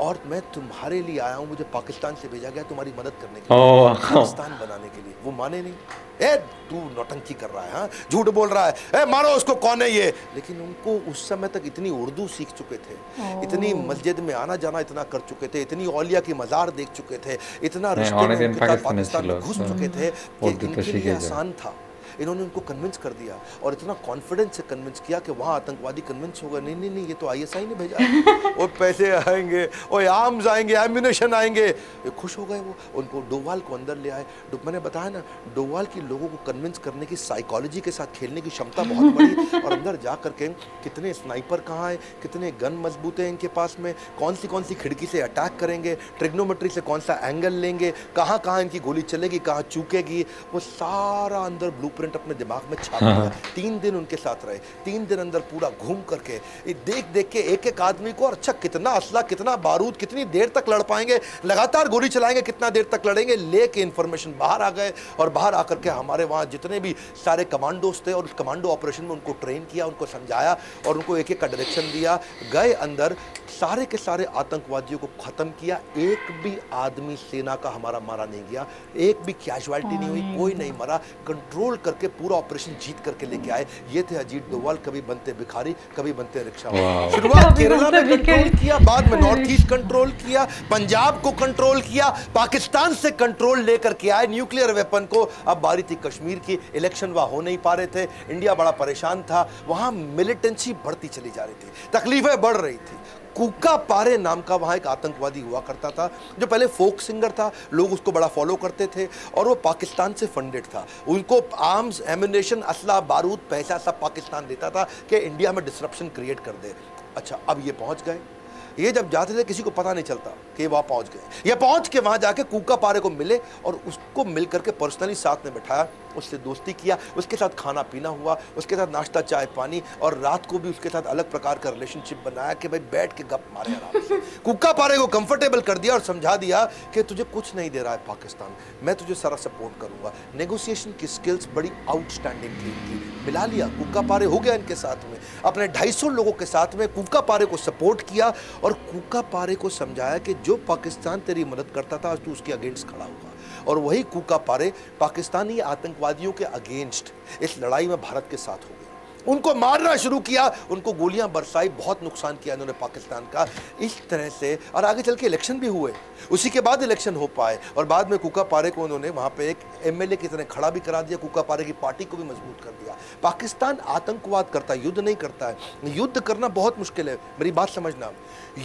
और मैं तुम्हारे लिए आया हूँ मुझे पाकिस्तान से भेजा गया तुम्हारी मदद करने के लिए। पाकिस्तान बनाने के लिए। वो माने नहीं। ए तू नौटंकी कर रहा है हाँ? झूठ बोल रहा है। ए मारो उसको कौन है ये? लेकिन उनको उस समय तक इतनी उर्दू सीख चुके थे। इतनी मस्जिद में आना जाना इतना कर चुके थे। इतनी औलिया की मजार देख चुके थे। इतना रिश्ते पाकिस्तान में घुस चुके थे कि इनके लिए आसान था। इन्होंने उनको कन्विंस कर दिया और इतना कॉन्फिडेंस से कन्विंस किया कि वहाँ आतंकवादी कन्विंस हो गए। नहीं नहीं नहीं ये तो आईएसआई ने भेजा। और पैसे आएँगे और आर्म्स आएँगे एम्यूनेशन आएँगे। ये खुश हो गए वो। उनको डोवाल को अंदर ले आए। मैंने बताया ना डोवाल की लोगों को कन्विंस करने की साइकोलॉजी के साथ खेलने की क्षमता बहुत बड़ी और अंदर जा करके कितने स्नाइपर कहाँ है कितने गन मज़बूत हैं इनके पास में कौन सी कौन सी खिड़की से अटैक करेंगे ट्रिग्नोमेट्री से कौन सा एंगल लेंगे कहाँ कहाँ इनकी गोली चलेगी कहाँ चूकेगी वो सारा अंदर ब्लूप्रिंट अपने दिमाग में छाप लिया तीन दिन उनके साथ रहे। तीन दिन अंदर पूरा घूम करके। देख देख के एक एक आदमी को और अच्छा कितना असला कितना बारूद कितनी देर तक लड़ पाएँगे? लगातार गोली चलाएँगे कितना देर तक लड़ेंगे? लेके इन्फॉर्मेशन बाहर आ गए और बाहर आकर के हमारे वहाँ जितने भी सारे कमांडोज थे और उस कमांडो ऑपरेशन में उनको ट्रेन किया उनको समझाया और उनको एक एक का डायरेक्शन दिया। गए अंदर सारे के सारे आतंकवादियों को खत्म किया। एक भी आदमी सेना का हमारा मारा नहीं गया। एक भी कैजुअलिटी नहीं हुई कोई नहीं मरा। कंट्रोल करके पूरा ऑपरेशन जीत करके लेके आए। ये थे अजीत डोवाल कभी बनते भिखारी कभी बनते रिक्शा शुरुआत केरला में कंट्रोल किया बाद में नॉर्थ ईस्ट कंट्रोल किया पंजाब को कंट्रोल किया पाकिस्तान से कंट्रोल लेकर के आए न्यूक्लियर वेपन को। अब बारी थी कश्मीर की इलेक्शन वहाँ हो नहीं पा रहे थे। इंडिया बड़ा परेशान था। वहाँ मिलिटेंसी बढ़ती चली जा रही थी। तकलीफें बढ़ रही थी। कुका पारे नाम का वहाँ एक आतंकवादी हुआ करता था, जो पहले फोक सिंगर था, लोग उसको बड़ा फॉलो करते थे और वो पाकिस्तान से फंडेड था। उनको आर्म्स एमिनेशन असला, बारूद, पैसा सब पाकिस्तान देता था कि इंडिया में डिस्ट्रप्शन क्रिएट कर दे। अच्छा अब ये पहुँच गए। ये जब जाते थे, किसी को पता नहीं चलता कि वहाँ पहुँच गए। ये पहुँच के वहाँ जाके कूका पारे को मिले और उसको मिल करके पर्सनली साथ में बैठाया। उससे दोस्ती किया उसके साथ खाना पीना हुआ उसके साथ नाश्ता चाय पानी और रात को भी उसके साथ अलग प्रकार का रिलेशनशिप बनाया कि भाई बैठ के गप मारे आराम से। कुक्का पारे को कंफर्टेबल कर दिया और समझा दिया कि तुझे कुछ नहीं दे रहा है पाकिस्तान। मैं तुझे सारा सपोर्ट करूँगा। नेगोशिएशन की स्किल्स बड़ी आउटस्टैंडिंग थी इनकी मिला लिया कुक्का पारे हो गया इनके साथ में। अपने 250 लोगों के साथ में कुक्का पारे को सपोर्ट किया और कुक्का पारे को समझाया कि जो पाकिस्तान तेरी मदद करता था आज तू उसके अगेंस्ट खड़ा होगा। और वही कूका पारे पाकिस्तानी आतंकवादियों के अगेंस्ट इस लड़ाई में भारत के साथ हो गए। उनको मारना शुरू किया। उनको गोलियाँ बरसाई बहुत नुकसान किया इन्होंने पाकिस्तान का। इस तरह से और आगे चल के इलेक्शन भी हुए। उसी के बाद इलेक्शन हो पाए और बाद में कुका पारे को उन्होंने वहाँ पे एक एमएलए की तरह खड़ा भी करा दिया कुका पारे की पार्टी को भी मज़बूत कर दिया। पाकिस्तान आतंकवाद करता है युद्ध नहीं करता है। युद्ध करना बहुत मुश्किल है मेरी बात समझना।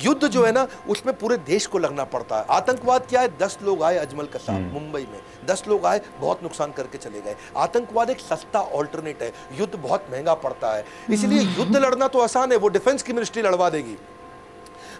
युद्ध जो है ना उसमें पूरे देश को लगना पड़ता है। आतंकवाद क्या है? दस लोग आए अजमल का कसाब मुंबई में। दस लोग आए बहुत नुकसान करके चले गए। आतंकवाद एक सस्ता ऑल्टरनेट है। युद्ध बहुत महँगा पड़ता है। इसलिए युद्ध लड़ना तो आसान है वो डिफेंस की मिनिस्ट्री लड़वा देगी।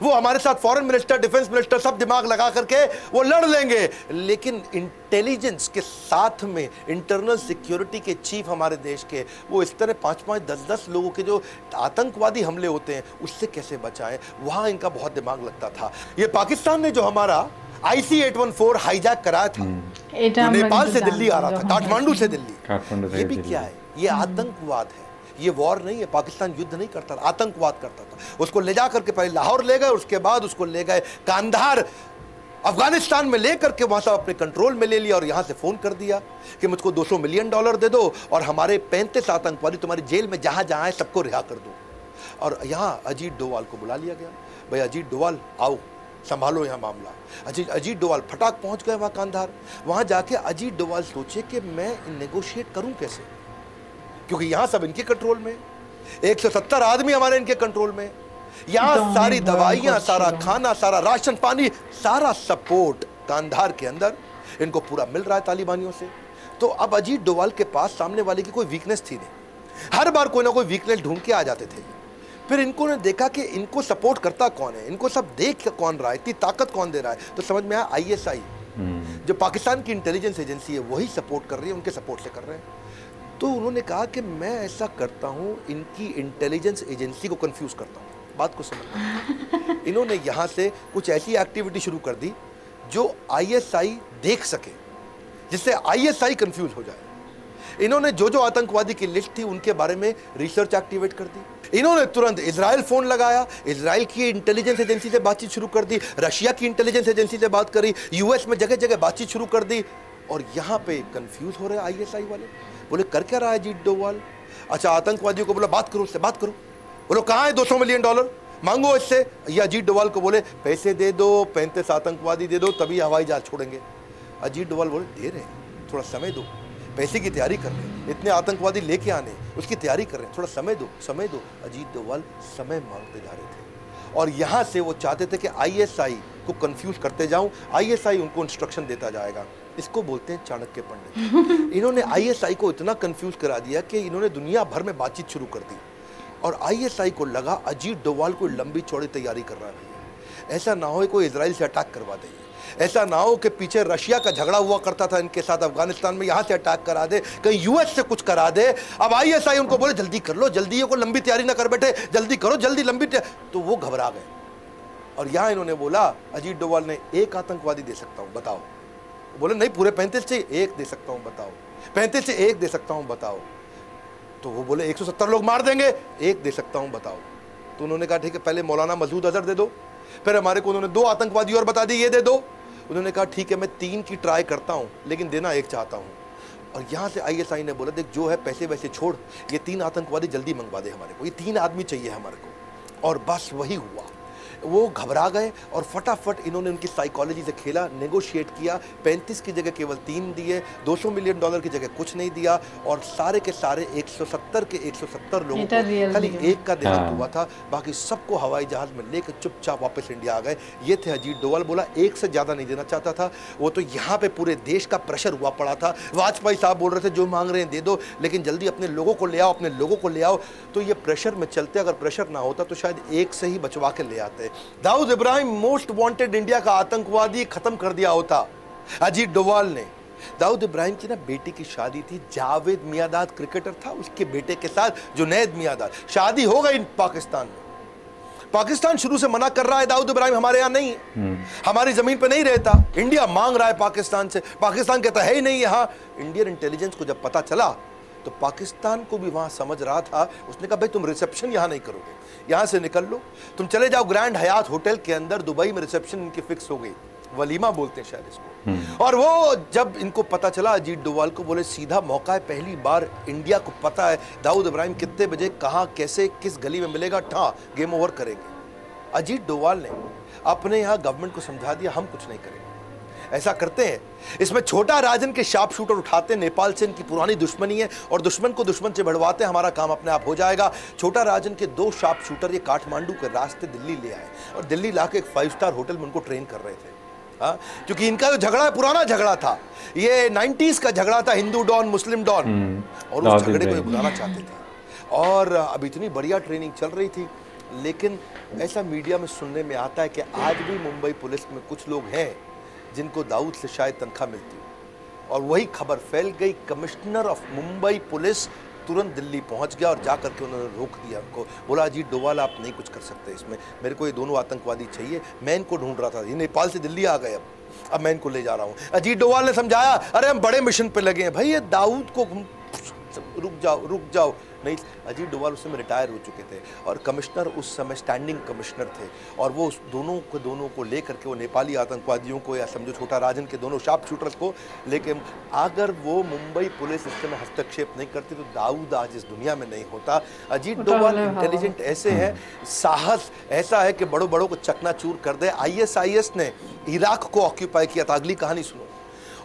वो हमारे साथ फॉरेन मिनिस्टर डिफेंस मिनिस्टर सब दिमाग लगा करके वो लड़ लेंगे। लेकिन इंटेलिजेंस के साथ में इंटरनल सिक्योरिटी के चीफ हमारे देश के वो इस तरह पाँच पाँच दस दस लोगों के जो आतंकवादी हमले होते हैं उससे कैसे बचाएँ? वहाँ इनका बहुत दिमाग लगता था। ये पाकिस्तान ने जो हमारा आईसी 814 हाईजैक कराया था नेपाल से दिल्ली आ रहा था काठमांडू से दिल्ली। ये भी क्या है? ये आतंकवाद है। ये वॉर नहीं है, पाकिस्तान युद्ध नहीं करता था, आतंकवाद करता था। उसको ले जा करके पहले लाहौर ले गए, उसके बाद उसको ले गए कांधार, अफ़गानिस्तान में ले करके वहाँ से अपने कंट्रोल में ले लिया और यहाँ से फ़ोन कर दिया कि मुझको 200 मिलियन डॉलर दे दो और हमारे पैंतीस आतंकवादी तुम्हारी जेल में जहाँ जहाँ है सबको रिहा कर दो। और यहाँ अजीत डोवाल को बुला लिया गया। भाई अजीत डोवाल, आओ, संभालो यहाँ मामला। अजीत अजीत डोवाल फटाक पहुँच गए वहाँ कांधार। वहाँ जाके अजीत डोवाल सोचे कि मैं नेगोशिएट करूँ कैसे? क्योंकि यहाँ सब इनके कंट्रोल में 170 आदमी हमारे इनके कंट्रोल में यहाँ सारी दवाइयाँ सारा खाना सारा राशन पानी सारा सपोर्ट कांधार के अंदर। इनको पूरा मिल रहा है तालिबानियों से। तो अब अजीत डोवाल के पास सामने वाले की कोई वीकनेस थी नहीं। हर बार कोई ना कोई वीकनेस ढूंढ के आ जाते थे। फिर इनको ने देखा कि इनको सपोर्ट करता कौन है? इनको सब देख कौन रहा है? इतनी ताकत कौन दे रहा है? तो समझ में आया आईएसआई जो पाकिस्तान की इंटेलिजेंस एजेंसी है वही सपोर्ट कर रही है उनके सपोर्ट से कर रहे हैं। तो उन्होंने कहा कि मैं ऐसा करता हूँ इनकी इंटेलिजेंस एजेंसी को कंफ्यूज करता हूँ। बात को समझना इन्होंने यहाँ से कुछ ऐसी एक्टिविटी शुरू कर दी जो आईएसआई देख सके जिससे आईएसआई कंफ्यूज हो जाए। इन्होंने जो जो आतंकवादी की लिस्ट थी उनके बारे में रिसर्च एक्टिवेट कर दी। इन्होंने तुरंत इसराइल फ़ोन लगाया इसराइल की इंटेलिजेंस एजेंसी से बातचीत शुरू कर दी रशिया की इंटेलिजेंस एजेंसी से बात करी यूएस में जगह जगह बातचीत शुरू कर दी और यहाँ पे कंफ्यूज हो रहे आईएसआई वाले। बोले, कर क्या रहा है जीत डोवाल? अच्छा आतंकवादियों को बोला, बात करो उससे, बात करो। बोलो, कहाँ है 200 मिलियन डॉलर? मांगो इससे। या अजीत डोवाल को बोले, पैसे दे दो, पैंतीस आतंकवादी दे दो, तभी हवाई जहाज़ छोड़ेंगे। अजीत डोवाल बोले, दे रहे हैं, थोड़ा समय दो, पैसे की तैयारी कर रहे हैं, इतने आतंकवादी लेके आने, उसकी तैयारी कर रहे हैं, थोड़ा समय दो समय दो। अजीत डोवाल समय मांगते जा रहे थे और यहाँ से वो चाहते थे कि आईएसआई को कंफ्यूज करते जाऊँ आईएसआई उनको इंस्ट्रक्शन देता जाएगा। इसको बोलते हैं चाणक्य पंडित। इन्होंने आईएसआई को इतना कंफ्यूज करा दिया कि इन्होंने दुनिया भर में बातचीत शुरू कर दी। और आईएसआई को लगा अजीत डोवाल कोई लंबी चौड़ी तैयारी कर रहा है। ऐसा ना हो कोई इसराइल से अटैक करवा दे। ऐसा ना हो कि पीछे रशिया का झगड़ा हुआ करता था इनके साथ, अफ़गानिस्तान में यहाँ से अटैक करा दे, कहीं यूएस से कुछ करा दे। अब आईएसआई उनको बोले, जल्दी कर लो, जल्दी ये को लंबी तैयारी ना कर बैठे, जल्दी करो, जल्दी लंबी तो वो घबरा गए। और यहाँ इन्होंने बोला, अजीत डोवाल ने एक आतंकवादी दे सकता हूँ, बताओ। बोले, नहीं, पूरे पैंतीस से एक दे सकता हूँ, बताओ। पैंतीस से एक दे सकता हूँ, बताओ। तो वो बोले 170 लोग मार देंगे, एक दे सकता हूँ, बताओ। तो उन्होंने कहा, ठीक है, पहले मौलाना मसूद अजहर दे दो। फिर हमारे को उन्होंने दो आतंकवादी और बता दिए ये दे दो। उन्होंने कहा, ठीक है, मैं तीन की ट्राई करता हूँ, लेकिन देना एक चाहता हूँ। और यहाँ से आईएसआई ने बोला, देख, जो है पैसे वैसे छोड़, ये तीन आतंकवादी जल्दी मंगवा दे हमारे को, ये तीन आदमी चाहिए हमारे को। और बस वही हुआ। वो घबरा गए और फटाफट इन्होंने उनकी साइकोलॉजी से खेला नेगोशिएट किया। 35 की जगह केवल तीन दिए 200 मिलियन डॉलर की जगह कुछ नहीं दिया और सारे के सारे 170 के 170 लोगों को खाली एक का देहांत हाँ। हुआ था। बाकी सबको हवाई जहाज़ में लेकर चुपचाप वापस इंडिया आ गए। ये थे अजीत डोवाल बोला एक से ज़्यादा नहीं देना चाहता था। वो तो यहाँ पे पूरे देश का प्रेशर हुआ पड़ा था। वाजपेयी साहब बोल रहे थे जो मांग रहे हैं दे दो लेकिन जल्दी अपने लोगों को ले आओ अपने लोगों को ले आओ। तो ये प्रेशर में चलते अगर प्रेशर ना होता तो शायद एक से ही बचवा के ले आते। Dawood Ibrahim most wanted India का आतंकवादी खत्म कर दिया होता। अजीत डोवाल ने। दाऊद इब्राहिम की ना बेटी की शादी थी। जावेद मियादाद क्रिकेटर था उसके बेटे के साथ जुनैद मियादाद। शादी हो गई पाकिस्तान में। पाकिस्तान शुरू से मना कर रहा है दाऊद इब्राहिम हमारे यहाँ नहीं है। हमारी ज़मीन पे नहीं रहता। इंडिया मांग रहा है पाकिस्तान से। पाकिस्तान कहता है ही नहीं यहाँ। इंडियन इंटेलिजेंस को जब पता चला तो पाकिस्तान को भी वहाँ समझ रहा था। उसने कहा भाई तुम रिसेप्शन यहाँ नहीं करोगे। यहाँ से निकल लो। तुम चले जाओ ग्रैंड हयात होटल के अंदर दुबई में रिसेप्शन इनकी फिक्स हो गई। वलीमा बोलते हैं शायद इसको। और वो जब इनको पता चला अजीत डोवाल को बोले सीधा मौका है पहली बार इंडिया को पता है दाऊद इब्राहिम कितने बजे कहाँ कैसे किस गली में मिलेगा ठा गेम ओवर करेंगे। अजीत डोवाल ने अपने यहाँ गवर्नमेंट को समझा दिया हम कुछ नहीं करेंगे। ऐसा करते हैं इसमें छोटा राजन के शार्प शूटर उठाते नेपाल से इनकी पुरानी दुश्मनी है और दुश्मन को दुश्मन से बढ़वाते हमारा काम अपने आप हो जाएगा। छोटा राजन के दो शार्प शूटर ये काठमांडू के रास्ते दिल्ली ले आए और दिल्ली ला के एक फाइव स्टार होटल में उनको ट्रेन कर रहे थे। हाँ? क्योंकि इनका जो झगड़ा है पुराना झगड़ा था। ये 90s का झगड़ा था हिंदू डॉन मुस्लिम डॉन। और उस झगड़े को ये बुलाना चाहते थे। और अब इतनी बढ़िया ट्रेनिंग चल रही थी। लेकिन ऐसा मीडिया में सुनने में आता है कि आज भी मुंबई पुलिस में कुछ लोग हैं। जिनको दाऊद से शायद तनख्वाह मिलती हो। और वही खबर फैल गई, कमिश्नर ऑफ़ मुंबई पुलिस तुरंत दिल्ली पहुँच गया और जा करके उन्होंने रोक दिया उनको। बोला अजीत डोवाल आप नहीं कुछ कर सकते इसमें। मेरे को ये दोनों आतंकवादी चाहिए। मैं इनको ढूंढ रहा था। ये नेपाल से दिल्ली आ गए अब। अब मैं इनको ले जा रहा हूँ। अजीत डोवाल ने समझाया। अरे, हम बड़े मिशन पे लगे हैं। भाई, ये दाऊद को रुक जाओ रुक जाओ। नहीं अजीत डोवाल उस समय रिटायर हो चुके थे और कमिश्नर उस समय स्टैंडिंग कमिश्नर थे और वो उस दोनों को दोनों को लेकर के वो नेपाली आतंकवादियों को या समझो छोटा राजन के दोनों शार्प शूटर्स को लेकिन अगर वो मुंबई पुलिस इस समय हस्तक्षेप नहीं करती तो दाऊद आज इस दुनिया में नहीं होता। अजीत डोवाल इंटेलिजेंट ऐसे हैं साहस ऐसा है कि बड़ों बड़ों को चकनाचूर कर दे। आईएसआईएस ने इराक को ऑक्यूपाई किया था। अगली कहानी सुनो।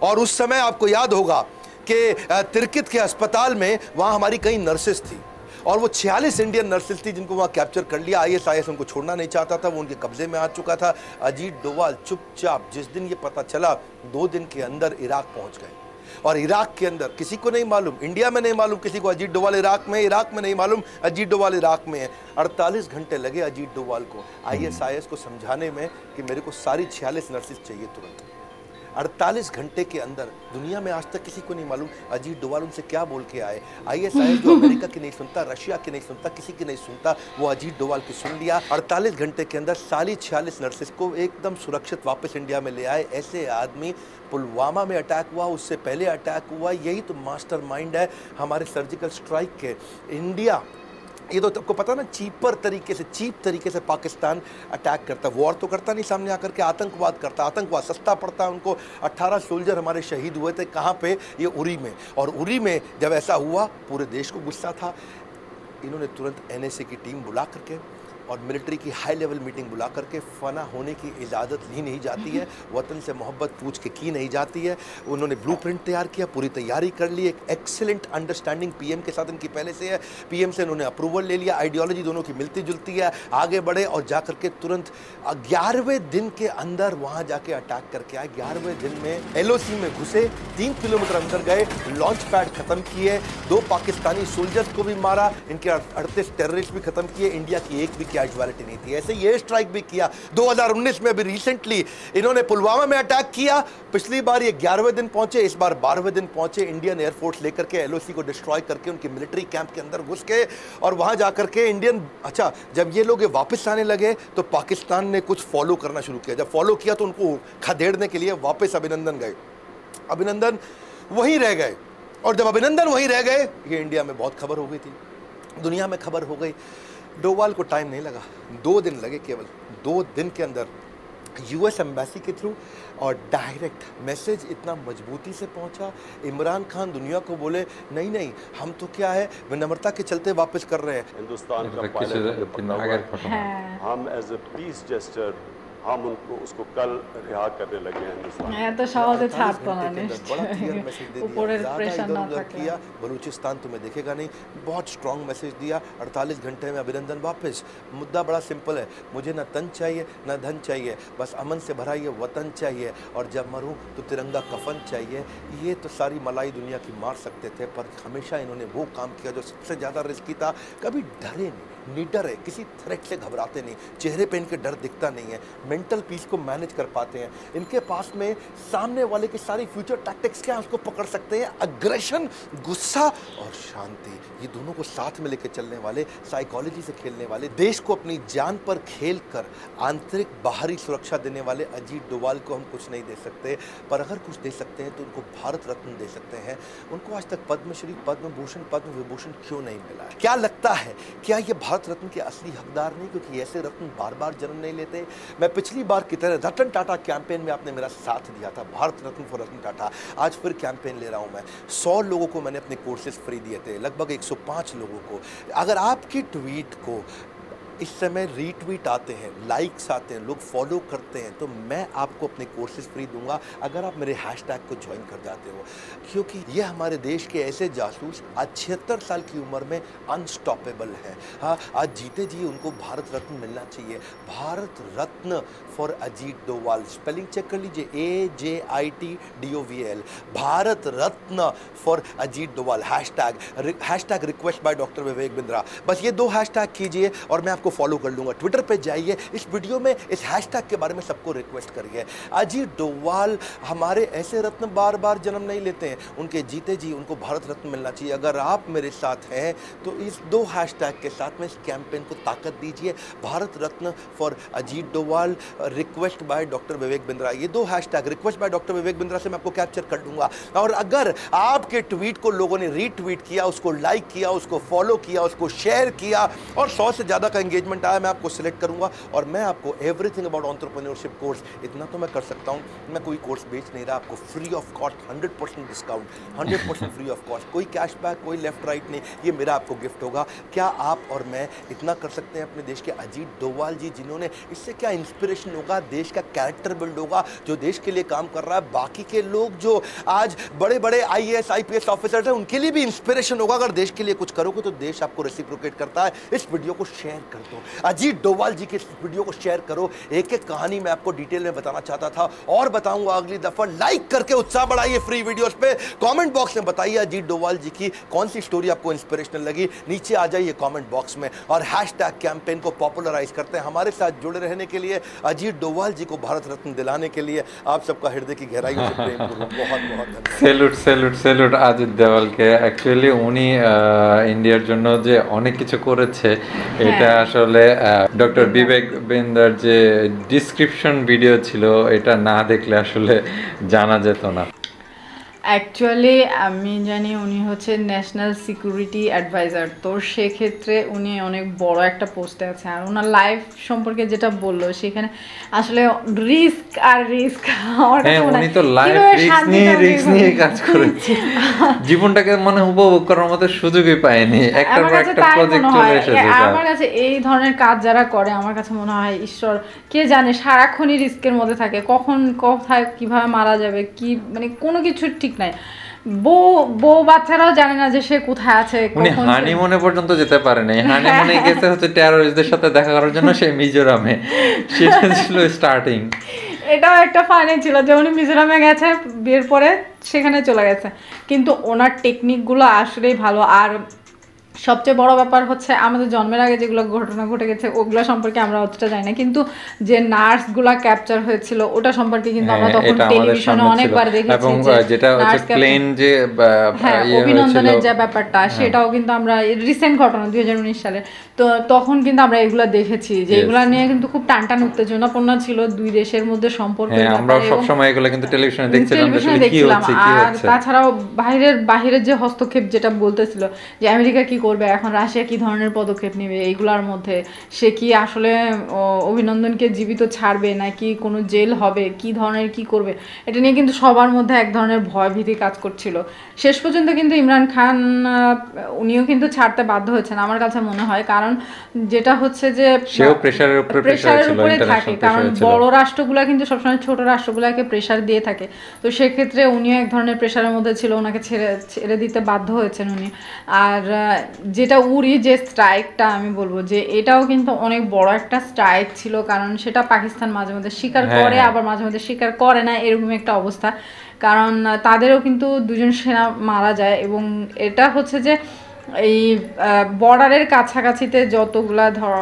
और उस समय आपको याद होगा कि तिरकित के अस्पताल में वहाँ हमारी कई नर्सेस थी। और वो 46 इंडियन नर्सेस थी जिनको वहाँ कैप्चर कर लिया। आई एस आई एस उनको छोड़ना नहीं चाहता था, वो उनके कब्जे में आ चुका था। अजीत डोवाल चुपचाप जिस दिन ये पता चला, दो दिन के अंदर इराक पहुँच गए। और इराक के अंदर किसी को नहीं मालूम इंडिया में नहीं मालूम किसी को, अजीत डोवाल इराक में इराक में नहीं मालूम, अजीत डोवाल इराक में है। 48 घंटे लगे अजीत डोवाल को। आईएसआईएस को समझाने में कि मेरे को सारी 46 नर्सेस चाहिए तुरंत। 48 घंटे के अंदर दुनिया में आज तक किसी को नहीं मालूम, अजीत डोवाल उनसे क्या बोल के आए। आईएसआईएस जो अमेरिका की नहीं सुनता, रशिया की नहीं सुनता, किसी की नहीं सुनता, वो अजीत डोवाल की सुन लिया। 48 घंटे के अंदर साली छियालीस नर्सेस को एकदम सुरक्षित वापस इंडिया में ले आए। ऐसे आदमी पुलवामा में अटैक हुआ, उससे पहले अटैक हुआ, यही तो मास्टर माइंड है हमारे सर्जिकल स्ट्राइक के। इंडिया ये तो आपको पता ना, चीपर तरीके से, चीप तरीके से पाकिस्तान अटैक करता है। वॉर तो करता नहीं सामने आकर के, आतंकवाद करता आतंकवाद सस्ता पड़ता है उनको। 18 सोल्जर हमारे शहीद हुए थे। कहाँ पे? ये उरी में। और उरी में जब ऐसा हुआ, पूरे देश को गुस्सा था। इन्होंने तुरंत एनएसए की टीम बुला करके और मिलिट्री की हाई लेवल मीटिंग बुला करके फना होने की इजाज़त ली नहीं जाती है, वतन से मोहब्बत पूछ के की नहीं जाती है। उन्होंने ब्लूप्रिंट तैयार किया, पूरी तैयारी कर ली, एक एक्सेलेंट अंडरस्टैंडिंग पीएम के साथ इनकी पहले से है। पीएम से इन्होंने अप्रूवल ले लिया आइडियोलॉजी दोनों की मिलती जुलती है, आगे बढ़े और जा करके तुरंत ग्यारहवें दिन के अंदर वहाँ जाके अटैक करके आए। ग्यारहवें दिन में एलओसी में घुसे, तीन किलोमीटर अंदर गए लॉन्च पैड खत्म किए, दो पाकिस्तानी सोल्जर्स को भी मारा, इनके अड़तीस टेररिस्ट भी खत्म किए इंडिया की एक भी कैजुअलिटी नहीं थी। ऐसे ये स्ट्राइक भी किया। 2019 में अभी रिसेंटली इन्होंने पुलवामा में अटैक किया। पिछली बार ये ग्यारहवें दिन पहुँचे, इस बार बारहवें दिन पहुँचे। इंडियन एयरफोर्स लेकर के एलओसी को डिस्ट्रॉय करके, उनके मिलिट्री कैंप के अंदर घुस के और वहाँ जाकर के इंडियन अच्छा जब ये लोग वापस आने लगे तो पाकिस्तान ने कुछ फॉलो करना शुरू किया। जब फॉलो किया तो उनको खदेड़ने के लिए वापस अभिनंदन गए। अभिनंदन वहीं रह गए। और जब अभिनंदन वहीं रह गए, ये इंडिया में बहुत खबर हो गई थी। दुनिया में खबर हो गई। डोवाल को टाइम नहीं लगा। दो दिन लगे केवल। दो दिन के अंदर यूएस एम्बेसी के थ्रू और डायरेक्ट मैसेज इतना मजबूती से पहुँचा। इमरान खान दुनिया को बोले नहीं नहीं हम तो क्या है विनम्रता के चलते वापस कर रहे हैं। हिंदुस्तान का पायलट है। हम एज ए पीस जेस्टर हम उनको उसको कल रिहा करने लगे हैं हिंदुस्तान এত সহজে 48 ছাড়তো না घंटे के अंदर बड़ा clear message दे নিশ্চয়ই दिया। উপরের ज़्यादा প্রেশার না इधर-उधर থাকলে किया बलूचिस्तान तुम्हें दिखेगा नहीं बहुत स्ट्रॉन्ग मैसेज दिया 48 घंटे में अभिनंदन वापस मुद्दा बड़ा सिंपल है मुझे ना तन चाहिए ना धन चाहिए बस अमन से भरा ये वतन चाहिए और जब मरूं तो तिरंगा कफन चाहिए ये तो सारी मलाई दुनिया की मार सकते थे पर हमेशा इन्होंने वो काम किया जो सबसे ज़्यादा रिस्की था कभी डरे नहीं निडर है, किसी थ्रेट से घबराते नहीं, चेहरे पे इनके डर दिखता नहीं है मेंटल पीस को मैनेज कर पाते हैं। इनके पास में सामने वाले की सारी फ्यूचर टैक्टिक्स क्या है, उसको पकड़ सकते हैं? अग्रेशन गुस्सा और शांति। ये दोनों को साथ में लेकर चलने वाले साइकोलॉजी से खेलने वाले, देश को अपनी जान पर खेल कर आंतरिक बाहरी सुरक्षा देने वाले अजीत डोवाल को हम कुछ नहीं दे सकते। पर अगर कुछ दे सकते हैं तो उनको भारत रत्न दे सकते हैं। उनको आज तक पद्मश्री पद्म भूषण पद्म विभूषण क्यों नहीं मिला? क्या लगता है, क्या ये भारत रत्न के असली हकदार नहीं, क्योंकि ऐसे रत्न बार बार जन्म नहीं लेते। मैं पिछली बार की तरह रतन टाटा कैंपेन में आपने मेरा साथ दिया था, भारत रत्न फॉर रतन टाटा। आज फिर कैंपेन ले रहा हूँ मैं। सौ लोगों को मैंने अपने कोर्सेज फ्री दिए थे, लगभग 105 लोगों को। अगर आपकी ट्वीट को इस समय रीट्वीट आते हैं लाइक्स आते हैं, लोग फॉलो करते हैं तो मैं आपको अपने कोर्सेज फ्री दूँगा अगर आप मेरे हैशटैग को ज्वाइन कर जाते हो। क्योंकि ये हमारे देश के ऐसे जासूस आज छिहत्तर साल की उम्र में अनस्टॉपेबल हैं। हाँ आज जीते जी उनको भारत रत्न मिलना चाहिए। Bharat Ratna for Ajit Doval spelling check कर लीजिए A J I T D O V L Bharat Ratna for Ajit Doval hashtag hashtag request by doctor Vivek Bindra बस ये दो हैश टैग कीजिए और मैं आपको फॉलो कर लूँगा. ट्विटर पर जाइए. इस वीडियो में, इस हैश टैग के बारे में सबको रिक्वेस्ट करिए. अजीत डोवाल हमारे ऐसे रत्न बार बार जन्म नहीं लेते हैं. उनके जीते जी, उनको भारत रत्न मिलना चाहिए. अगर आप मेरे साथ हैं तो इस दो हैशटैग के साथ में इस कैंपेन को ताकत दीजिए. Bharat Ratna for Ajit Doval request by doctor Vivek Bindra ये दो hashtag request by doctor Vivek Bindra से मैं आपको कैप्चर कर लूँगा और अगर आपके ट्वीट को लोगों ने रीट्वीट किया, उसको लाइक किया, उसको फॉलो किया, उसको शेयर किया, और सौ से ज़्यादा का एंगेजमेंट आया, मैं आपको सिलेक्ट करूँगा। और मैं आपको एवरीथिंग अबाउट ऑन्टरप्रेन्योरशिप कोर्स इतना तो मैं कर सकता हूँ। मैं कोई कोर्स बेच नहीं रहा, आपको free of cost hundred percent discount hundred percent free of cost कोई कैशबैक कोई लेफ़्ट राइट नहीं, ये मेरा आपको गिफ्ट होगा। क्या आप और मैं इतना कर सकते हैं अपने देश के अजीत डोवाल जी, जिन्होंने, इससे क्या इंस्पिरेशन होगा, देश का कैरेक्टर बिल्ड होगा, जो देश के लिए काम कर रहा है। बाकी के लोग जो आज बड़े बड़े I S I P S officer हैं, उनके लिए भी इंस्पिरेशन होगा। अगर देश के लिए कुछ करोगे तो देश आपको रेसिप्रोकेट करता है। इस वीडियो को शेयर कर दो। अजीत डोवाल जी के इस वीडियो को शेयर करो। एक एक कहानी मैं आपको डिटेल में बताना चाहता था। और बताऊँगा अगली दफ़ा। लाइक करके उत्साह बढ़ाइए फ्री वीडियोस पे। कमेंट बॉक्स में बताइए अजीत डोवाल जी की कौन सी स्टोरी आपको इंस्पिरेशनल लगी। नीचे आ जाइए कॉमेंट बॉक्स में। और हैशटैग कैंपेन को पॉपुलराइज करते हैं। हमारे साथ जुड़े रहने के लिए अजीत डोवाल जी को भारत रत्न दिलाने के लिए आप सबका हृदय की गहराइयों से प्रेम करूं बहुत बहुत धन्यवाद সেলুট সেলুট সেলুট আজিত দেওয়ালকে অ্যাকচুয়ালি উনি আহ, ইন্ডিয়ার জন্য যে অনেক কিছু করেছে এটা আসলে ডক্টর বিবেক বিন্দার যে ডিসক্রিপশন ভিডিও ছিল এটা না দেখলে আসলে জানা যেত না অ্যাকচুয়ালি আমি জানি উনি হচ্ছে ন্যাশনাল সিকিউরিটি অ্যাডভাইজার তো সেক্ষেত্রে উনি অনেক বড় একটা পোস্টে আছে। আর ওনার লাইফ সম্পর্কে যেটা বলল সেখানে আসলে রিস্ক আর রিস্ক হ্যাঁ উনি তো লাইফ রিস্ক নিয়ে রিস্ক নিয়ে কাজ করেছে জীবনটাকে মানে উপভোগ করার মতো সুযোগই পায়নি। একটার পর একটা প্রজেক্ট চলে এসেছে আমার কাছে এই ধরনের কাজ যারা করে আমার কাছে মনে হয় ঈশ্বর কে জানে সারাক্ষণই রিস্কের মধ্যে থাকে কখন কোথায় কীভাবে মারা যাবে কি মানে কোনো কিছু ঠিক নাই। বউ বউ বাচ্চারাও জানে না যে সে কোথায় আছে উনি হানিমুনে পর্যন্ত যেতে পারেনি। হানিমুনে গেছে হচ্ছে টেরোরিস্টদের সাথে দেখা করার জন্য সে মিজোরামে। সেটা ছিল স্টার্টিং এটাও একটা ফানি ছিল যে উনি মিজোরামে গেছে বিয়ের পরে সেখানে চলে গেছে। কিন্তু ওনার টেকনিকগুলো আসলেই ভালো। আর সবচেয়ে বড় ব্যাপার হচ্ছে আমাদের জন্মের আগে যেগুলো ঘটনা ঘটে গেছে ওগুলো সম্পর্কে আমরা অতটা জানি না। কিন্তু যে নার্সগুলা ক্যাপচার হয়েছিল ওটা সম্পর্কে কিন্তু আমরা হ্যাঁ, তখন টেলিভিশনে অনেকবার দেখেছি এবং যেটা হচ্ছে প্লেন যে হ্যাঁ ইয়ে অভিনন্দনের যে ব্যাপারটা সেটাও কিন্তু আমরা রিসেন্ট ঘটনা দুই হাজার উনিশ সালে। তো তখন কিন্তু আমরা এগুলো দেখেছি যে. এগুলো নিয়ে কিন্তু খুব টান টান উত্তেজনাপূর্ণ ছিল দুই দেশের মধ্যে সম্পর্ক হ্যাঁ আমরাও সবসময় এগুলো কিন্তু টেলিভিশনে দেখছিলাম আসলে কি হচ্ছে কি আর হচ্ছে। তাছাড়াও বাইরের বাইরের যে হস্তক্ষেপ যেটা বলতেছিল যে আমেরিকা কি করবে এখন রাশিয়া কি ধরনের পদক্ষেপ নেবে এইগুলোর মধ্যে? সে কি আসলে অভিনন্দনকে জীবিত ছাড়বে নাকি কোনো জেল হবে? কি ধরনের কি করবে? এটা নিয়ে কিন্তু সবার মধ্যে এক ধরনের ভয় ভীতি কাজ করছিল। শেষ পর্যন্ত কিন্তু ইমরান খান উনিও কিন্তু ছাড়তে বাধ্য হয়েছেন আমার কাছে মনে হয়। কারণ যেটা হচ্ছে যে প্রেসারের উপরে প্রেশারের উপরে থাকে। কারণ বড় রাষ্ট্রগুলা কিন্তু সবসময় ছোট রাষ্ট্রগুলাকে প্রেশার দিয়ে থাকে। তো সেক্ষেত্রে উনিও এক ধরনের প্রেশারের মধ্যে ছিল ওনাকে ছেড়ে ছেড়ে দিতে বাধ্য হয়েছেন উনি। আর যেটা উড়ি যে স্ট্রাইকটা আমি বলব যে এটাও কিন্তু অনেক বড় একটা স্ট্রাইক ছিল কারণ সেটা পাকিস্তান মাঝে মধ্যে স্বীকার হ্যাঁ, করে হ্যাঁ। আবার মাঝে মধ্যে স্বীকার করে না এরকম একটা অবস্থা কারণ তাদেরও কিন্তু দুজন সেনা মারা যায় এবং এটা হচ্ছে যে এই বর্ডারের কাছাকাছিতে যতগুলা ধর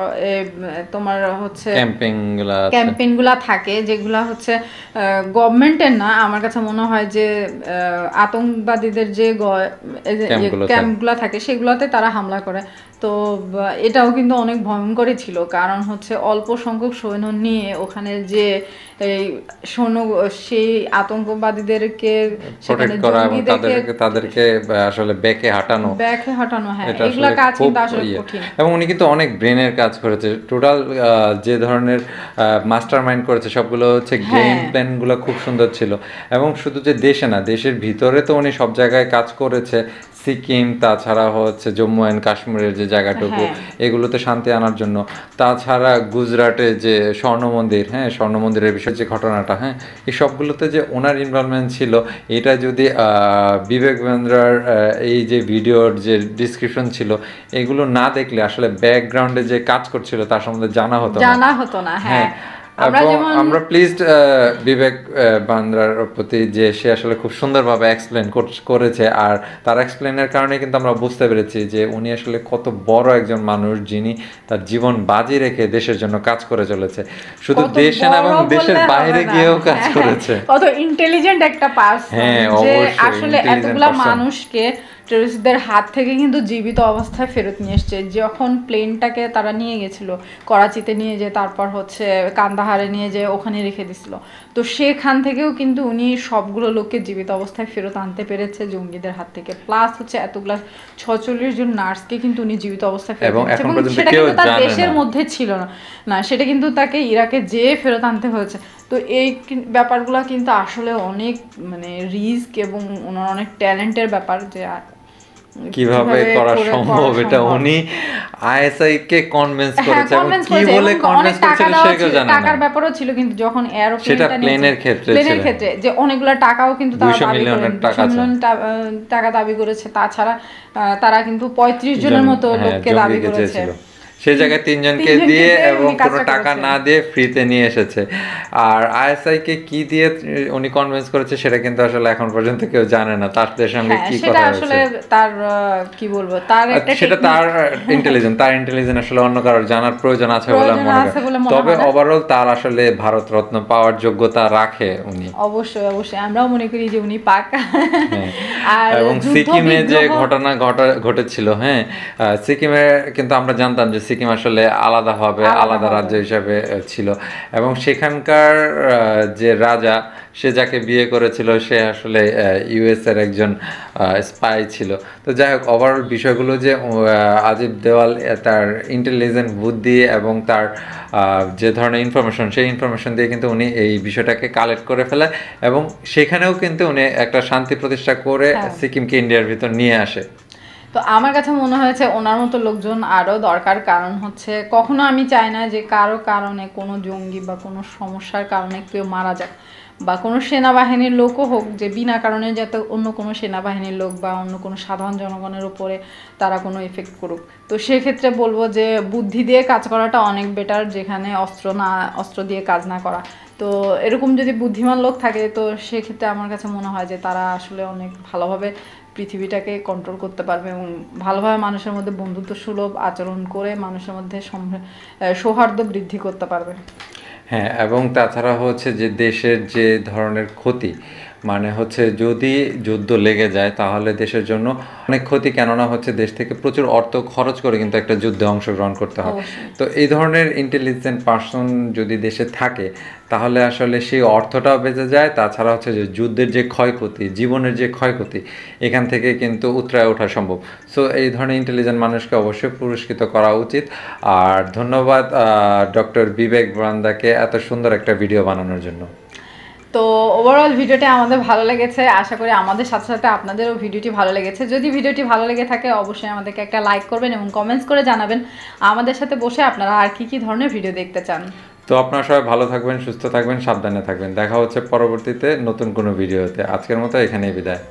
তোমার হচ্ছে ক্যাম্পেইনগুলা ক্যাম্পেইনগুলা থাকে যেগুলা হচ্ছে গভর্নমেন্টের না আমার কাছে মনে হয় যে আতঙ্কবাদীদের যে ক্যাম্পগুলা থাকে সেগুলোতে তারা হামলা করে। তো এটাও কিন্তু অনেক ভয়ঙ্করই ছিল। কারণ হচ্ছে অল্প সংখ্যক সৈন্য নিয়ে ওখানে যে এই সৈন্য সেই আতঙ্কবাদীদেরকে সেখানে তাদেরকে তাদেরকে আসলে ব্যাকে হাঁটানো। ব্যাকে হটানো হ্যাঁ এগুলা কাজ কিন্তু আসলে ইয়ে। কঠিন। এবং উনি কিন্তু অনেক ব্রেনের কাজ করেছে। টোটাল যে ধরনের মাস্টার মাইন্ড করেছে সবগুলো হচ্ছে গেম হ্যাঁ। প্ল্যানগুলো খুব সুন্দর ছিল। এবং শুধু যে দেশে না দেশের ভিতরে তো উনি সব জায়গায় কাজ করেছে। সিকিম তাছাড়া হচ্ছে জম্মু অ্যান্ড কাশ্মীরের যে জায়গাটুকু হ্যাঁ। এগুলোতে শান্তি আনার জন্য। তাছাড়া গুজরাটে যে স্বর্ণ মন্দির হ্যাঁ স্বর্ণ মন্দিরের বিষয়ে যে ঘটনাটা হ্যাঁ এই সবগুলোতে যে ওনার ইনভলভমেন্ট ছিল এটা যদি বিবেক বেন্দ্রার এই যে ভিডিওর যে ডিসক্রিপশন ছিল এগুলো না দেখলে আসলে ব্যাকগ্রাউন্ডে যে কাজ করছিল তার সম্বন্ধে জানা হতো না। জানা হতো না হ্যাঁ। আমরা এবং যেমন আমরা প্লিজ বিবেক বান্দ্রার প্রতি যে সে আসলে খুব সুন্দরভাবে এক্সপ্লেন করেছে। আর তার এক্সপ্লেনের কারণে কিন্তু আমরা বুঝতে পেরেছি যে উনি আসলে কত বড় একজন মানুষ যিনি তার জীবন বাজি রেখে দেশের জন্য কাজ করে চলেছে। শুধু দেশে না এবং দেশের বাইরে গিয়েও কাজ হ্যাঁ, করেছে। কত ইন্টেলিজেন্ট একটা পার্সন হ্যাঁ, আসলে এতগুলা মানুষকে টেররিস্টদের হাত থেকে কিন্তু জীবিত অবস্থায় ফেরত নিয়ে এসছে। যখন প্লেনটাকে তারা নিয়ে গেছিল করাচিতে নিয়ে যে তারপর হচ্ছে কান্দাহারে নিয়ে যে ওখানে রেখে দিছিল তো সেখান থেকেও কিন্তু উনি সবগুলো লোককে জীবিত অবস্থায় ফেরত আনতে পেরেছে জঙ্গিদের হাত থেকে। প্লাস হচ্ছে এতগুলা ছচল্লিশ জন নার্সকে কিন্তু উনি জীবিত অবস্থায় ফেরত এবং এবং সেটা কিন্তু তার দেশের মধ্যে ছিল না। না সেটা কিন্তু তাকে ইরাকে যেয়ে ফেরত আনতে হয়েছে। তো এই ব্যাপারগুলো কিন্তু আসলে অনেক মানে রিস্ক এবং ওনার অনেক ট্যালেন্টের ব্যাপার যে কীভাবে করা সম্ভব এটা উনি আইএসআই কে কনভিন্স হ্যাঁ, করেছে এবং কি বলে কনভিন্স করেছে সেটা করেছিল জানে সেটাও জানে টাকার ব্যাপারও ছিল কিন্তু যখন এরোপ্লেনটা সেটা প্লেনের ক্ষেত্রে প্লেনের। ক্ষেত্রে যে অনেকগুলো টাকাও কিন্তু তারা দাবি করেছে টাকা 200 আছে। মিলিয়ন টা- আহ, টাকা দাবি করেছে তাছাড়া তারা কিন্তু পঁয়ত্রিশ জনের মতো হ্যাঁ, লোককে দাবি করেছে। সেই জায়গায় তিনজনকে দিয়ে এবং কোনো টাকা না দিয়ে ফ্রিতে নিয়ে এসেছে। আর আইএসআই কে কি দিয়ে উনি কনভিন্স করেছে সেটা কিন্তু আসলে এখন পর্যন্ত কেউ জানে না। তাদের সঙ্গে হ্যাঁ কি কথা আসলে তার কি বলব তার একটা সেটা তার ইন্টেলিজেন্স তার ইন্টেলিজেন্স আসলে অন্য কারোর জানার প্রয়োজন আছে বলে মনে মনে তবে হয় ওভারঅল তার আসলে ভারত রত্ন পাওয়ার যোগ্যতা রাখে উনি। অবশ্যই অবশ্যই। আমরাও মনে করি যে উনি পাক। হ্যাঁ। আর এবং সিকিমে যে ঘটনা ঘটা- ঘটেছিল হ্যাঁ। সিকিমে কিন্তু আমরা জানতাম যে সিকিম আসলে আলাদা হবে আলাদা রাজ্য হিসাবে ছিল। এবং সেখানকার যে রাজা সে যাকে বিয়ে করেছিল সে আসলে ইউএস এর একজন স্পাই ছিল। তো যাই হোক ওভারঅল বিষয়গুলো যে আজিব দেওয়াল তার ইন্টেলিজেন্ট বুদ্ধি এবং তার যে ধরনের ইনফরমেশন সেই ইনফরমেশন দিয়ে কিন্তু উনি এই বিষয়টাকে কালেক্ট করে ফেলে এবং সেখানেও কিন্তু উনি একটা শান্তি প্রতিষ্ঠা করে হ্যাঁ। সিকিমকে ইন্ডিয়ার ভিতর নিয়ে আসে। তো আমার কাছে মনে হয়েছে ওনার মতো লোকজন আরও দরকার। কারণ হচ্ছে কখনো আমি চাই না যে কারও কারণে কোনো জঙ্গি বা কোনো সমস্যার কারণে কেউ মারা যাক বা কোনো সেনাবাহিনীর লোকও হোক যে বিনা কারণে যাতে অন্য কোনো সেনাবাহিনীর লোক বা অন্য কোনো সাধারণ জনগণের উপরে তারা কোনো এফেক্ট করুক। তো সেক্ষেত্রে বলব যে বুদ্ধি দিয়ে কাজ করাটা অনেক বেটার যেখানে অস্ত্র না, অস্ত্র দিয়ে কাজ না করা। তো এরকম যদি বুদ্ধিমান লোক থাকে তো সেক্ষেত্রে আমার কাছে মনে হয় যে তারা আসলে অনেক ভালোভাবে পৃথিবীটাকে কন্ট্রোল করতে পারবে এবং ভালোভাবে মানুষের মধ্যে বন্ধুত্ব সুলভ আচরণ করে মানুষের মধ্যে সৌহার্দ্য বৃদ্ধি করতে পারবে। হ্যাঁ এবং তাছাড়া হচ্ছে যে দেশের যে ধরনের ক্ষতি মানে হচ্ছে যদি যুদ্ধ লেগে যায় তাহলে দেশের জন্য অনেক ক্ষতি কেননা হচ্ছে দেশ থেকে প্রচুর অর্থ খরচ করে কিন্তু একটা যুদ্ধে অংশগ্রহণ করতে হয়। তো এই ধরনের ইন্টেলিজেন্ট পার্সন যদি দেশে থাকে তাহলে আসলে সেই অর্থটাও বেঁচে যায়। তাছাড়া হচ্ছে যে যুদ্ধের যে ক্ষয়ক্ষতি জীবনের যে ক্ষয়ক্ষতি এখান থেকে কিন্তু উতরায় ওঠা সম্ভব। সো এই ধরনের ইন্টেলিজেন্ট মানুষকে অবশ্যই পুরস্কৃত করা উচিত। আর ধন্যবাদ ডক্টর বিবেক ব্রান্দাকে এত সুন্দর একটা ভিডিও বানানোর জন্য। তো ওভারঅল ভিডিওটি আমাদের ভালো লেগেছে। আশা করি আমাদের সাথে সাথে আপনাদেরও ভিডিওটি ভালো লেগেছে। যদি ভিডিওটি ভালো লেগে থাকে, অবশ্যই আমাদেরকে একটা লাইক করবেন এবং কমেন্টস করে জানাবেন। আমাদের সাথে বসে আপনারা আর কি কি ধরনের ভিডিও দেখতে চান? তো আপনারা সবাই ভালো থাকবেন, সুস্থ থাকবেন, সাবধানে থাকবেন। দেখা হচ্ছে পরবর্তীতে নতুন কোনো ভিডিওতে আজকের মতো এখানেই বিদায়।